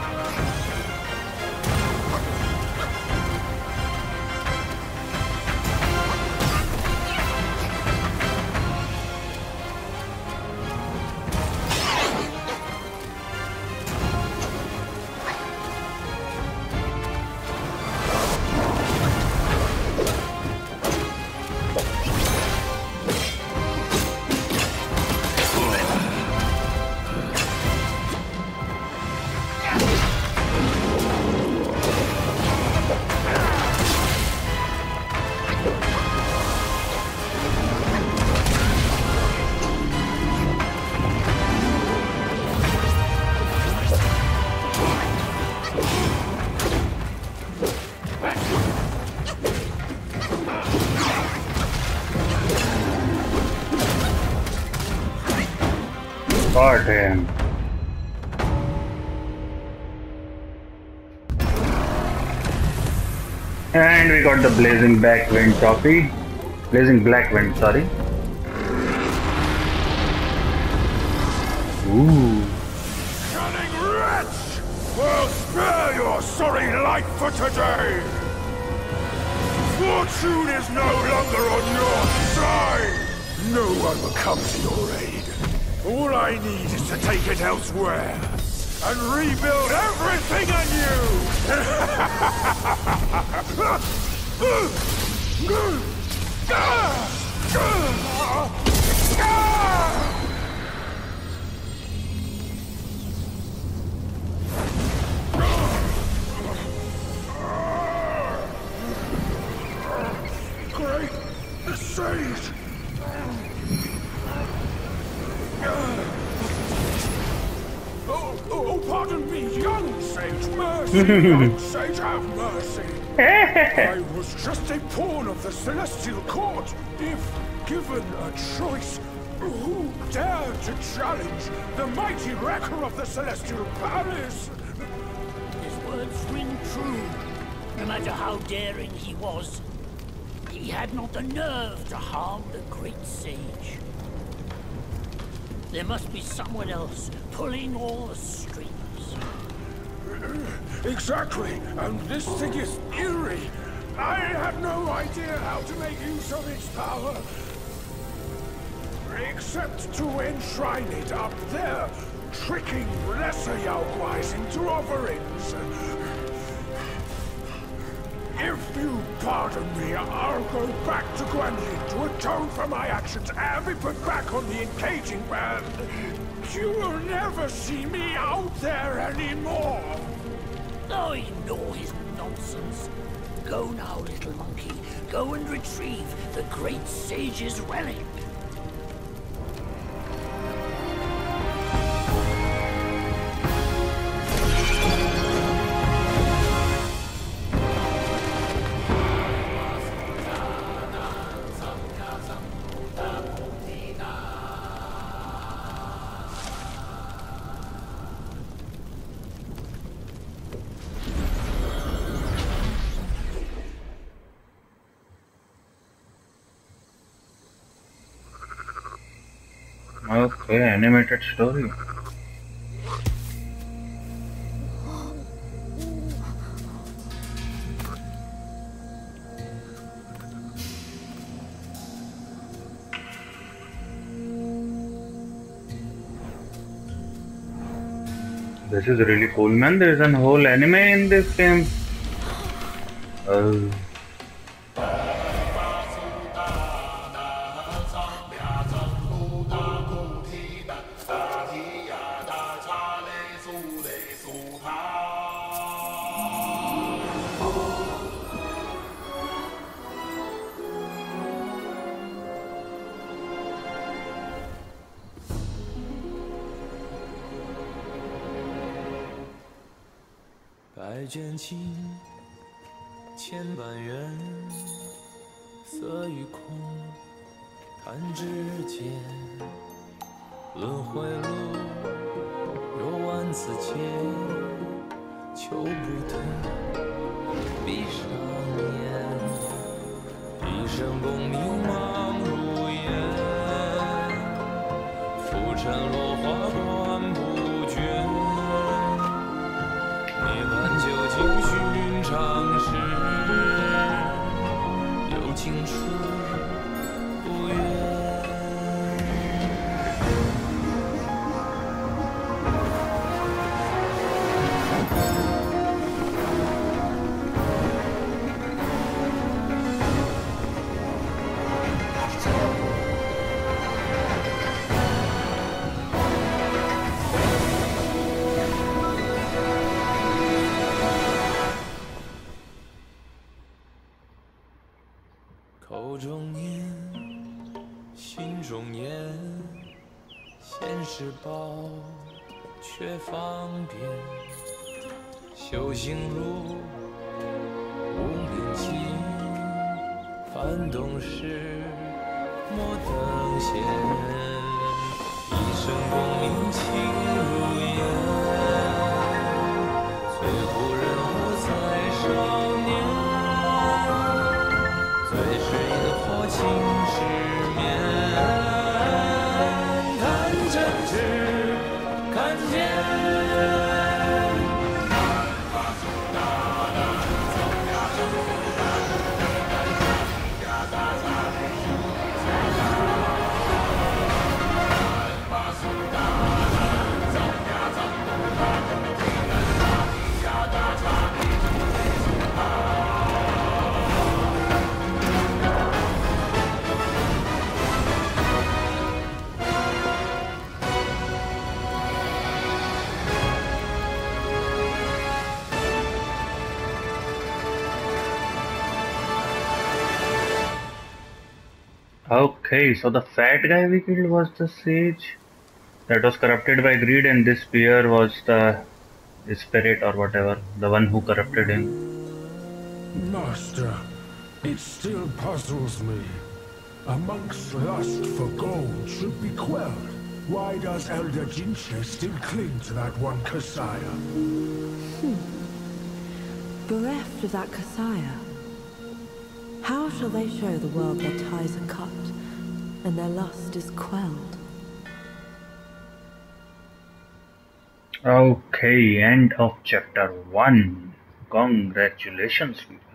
And we got the Blazing Black Wind trophy. Blazing Black Wind, sorry. Ooh. Mercy, sage, have mercy. I was just a pawn of the celestial court. If given a choice, who dared to challenge the mighty wrecker of the celestial palace? His words ring true. No matter how daring he was, he had not the nerve to harm the great sage. There must be someone else pulling all the strings. Exactly, and this thing is eerie. I have no idea how to make use of its power. Except to enshrine it up there, tricking lesser Yaoguais into offerings. If you pardon me, I'll go back to Guanyin to atone for my actions and be put back on the encaging band. You will never see me out there anymore. Oh, ignore his nonsense. Go now, little monkey. Go and retrieve the great sage's relic. Okay, animated story. This is really cool, man. There is a whole anime in this game. Oh. 卷情，千般缘，色与空，弹指间。轮回路，有万次劫，求不得，闭上眼，一生功名忙如烟，浮沉落花行路，无名尽，翻动时莫等闲。一生功名轻如烟，最后人物在少年。最是萤火情失 Okay, so the fat guy we killed was the sage that was corrupted by greed, and this spear was the spirit or whatever, the one who corrupted him. Master, it still puzzles me. A monk's lust for gold should be quelled. Why does Elder Jinchi still cling to that one Kasaya? Hmm. Bereft of that Kasaya, how shall they show the world their ties are cut and their lust is quelled? Okay, end of chapter 1. Congratulations, people.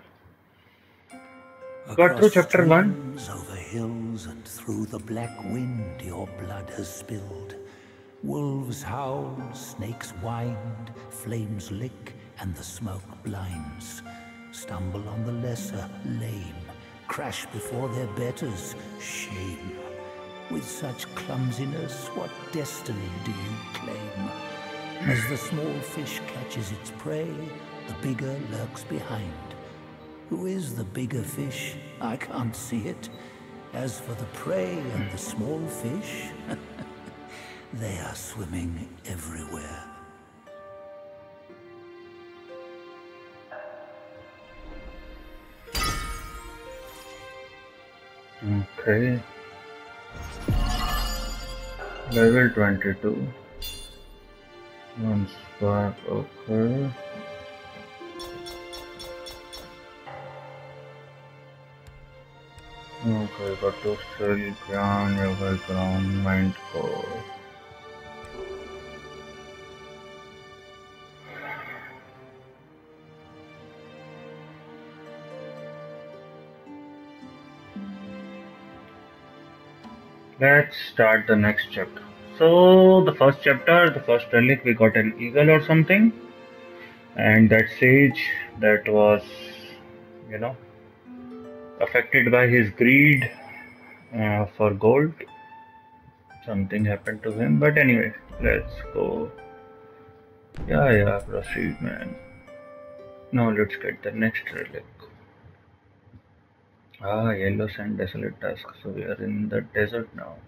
Got through chapter one. Over hills and through the black wind your blood has spilled. Wolves howl, snakes wind, flames lick, and the smoke blinds. Stumble on the lesser, lame, crash before their betters, shame. With such clumsiness, what destiny do you claim? As the small fish catches its prey, the bigger lurks behind. Who is the bigger fish? I can't see it. As for the prey and the small fish, they are swimming everywhere. Okay. Level 22. One spark, okay. Okay, got to sell ground, yoga ground, mind core. Let's start the next chapter. So, the first chapter, the first relic, we got an eagle or something, and that sage that was, you know, affected by his greed uh, for gold. Something happened to him, but anyway, let's go. Yeah, yeah, proceed, man. Now, let's get the next relic. Ah, yellow sand desolate task. So we are in the desert now.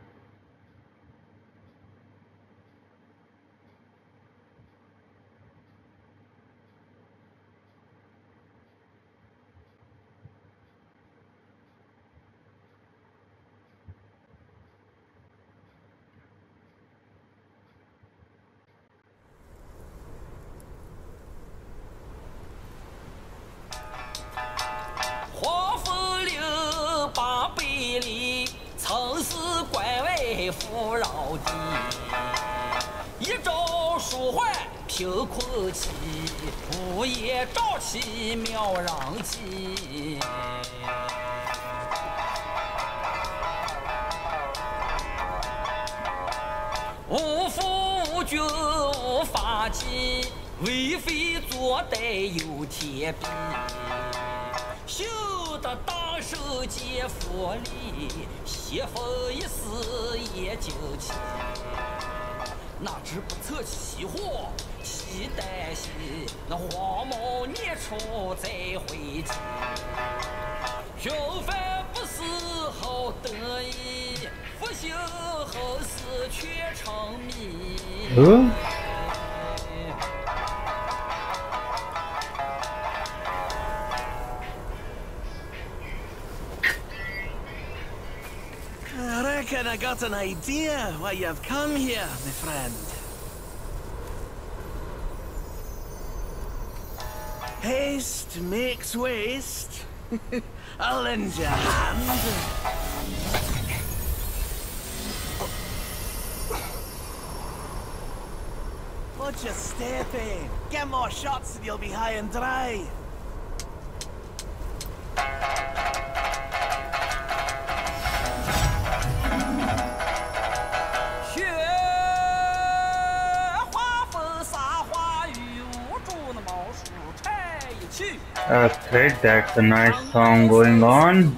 Reckon I got an idea why you've come here, my friend. Haste makes waste. I'll lend you a hand. Watch your step, eh? Get more shots and you'll be high and dry. " Okay, that's a nice song going on.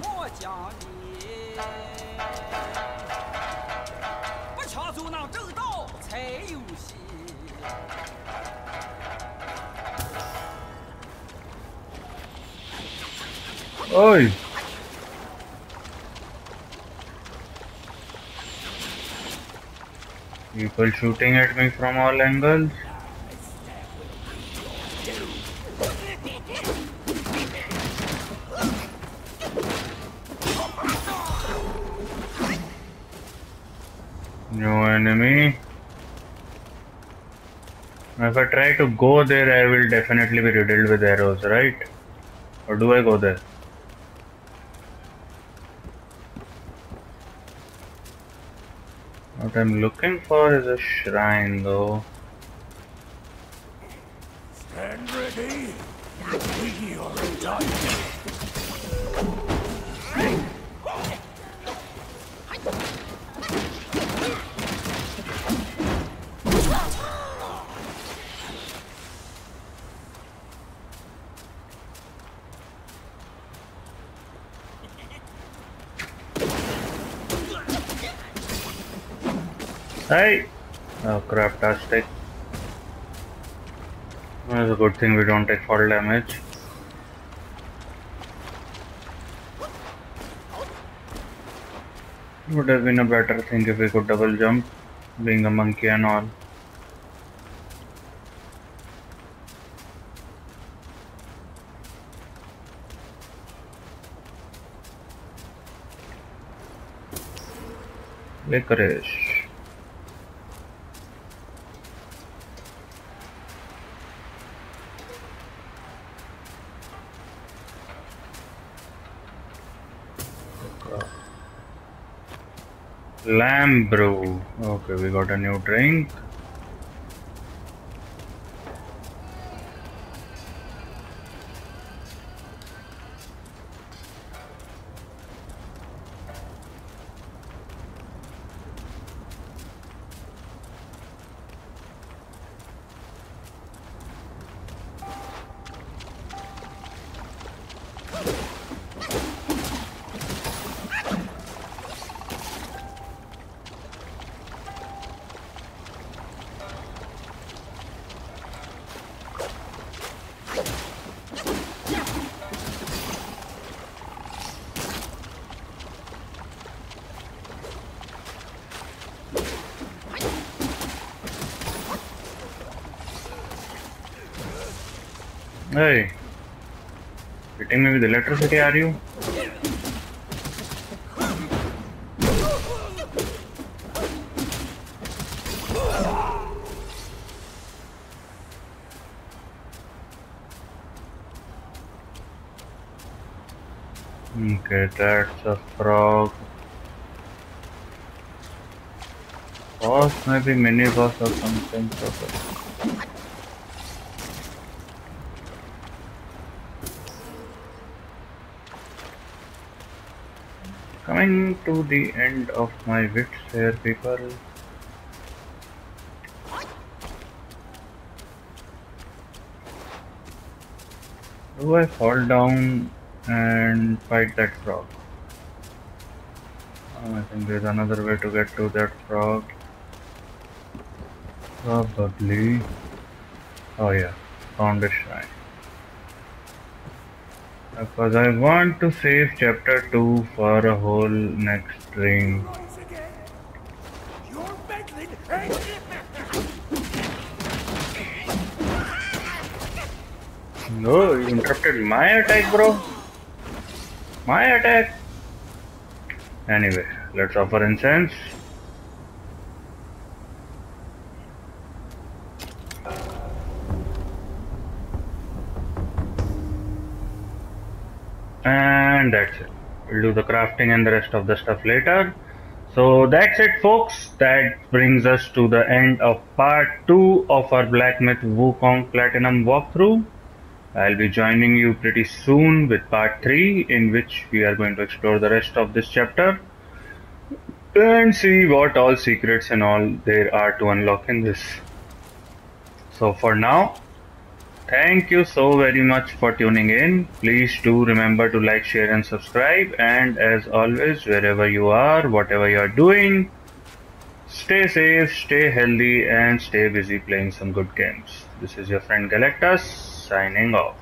Oi! People shooting at me from all angles. If I try to go there, I will definitely be riddled with arrows, right? Or do I go there? What I'm looking for is a shrine though. Hey! Oh crap, tastic. It's a good thing we don't take fall damage. Would have been a better thing if we could double jump, being a monkey and all. Licorice. Lamb brew. Okay, we got a new drink. Hey, hitting me with electricity, are you? Okay, that's a frog. Boss, maybe mini boss or something. Okay. coming to the end of my wits here people do I fall down and fight that frog? Oh, I think there's another way to get to that frog. Probably. Oh yeah. Found a shrine. Because I want to save chapter 2 for a whole next stream. No, you interrupted my attack, bro. My attack. Anyway, let's offer incense. And that's it. We'll do the crafting and the rest of the stuff later. So that's it folks. That brings us to the end of part 2 of our Black Myth Wukong Platinum walkthrough. I'll be joining you pretty soon with part 3 in which we are going to explore the rest of this chapter and see what all secrets and all there are to unlock in this. So for now, thank you so very much for tuning in. Please do remember to like, share and subscribe and as always wherever you are, whatever you are doing, stay safe, stay healthy and stay busy playing some good games. This is your friend Galactus signing off.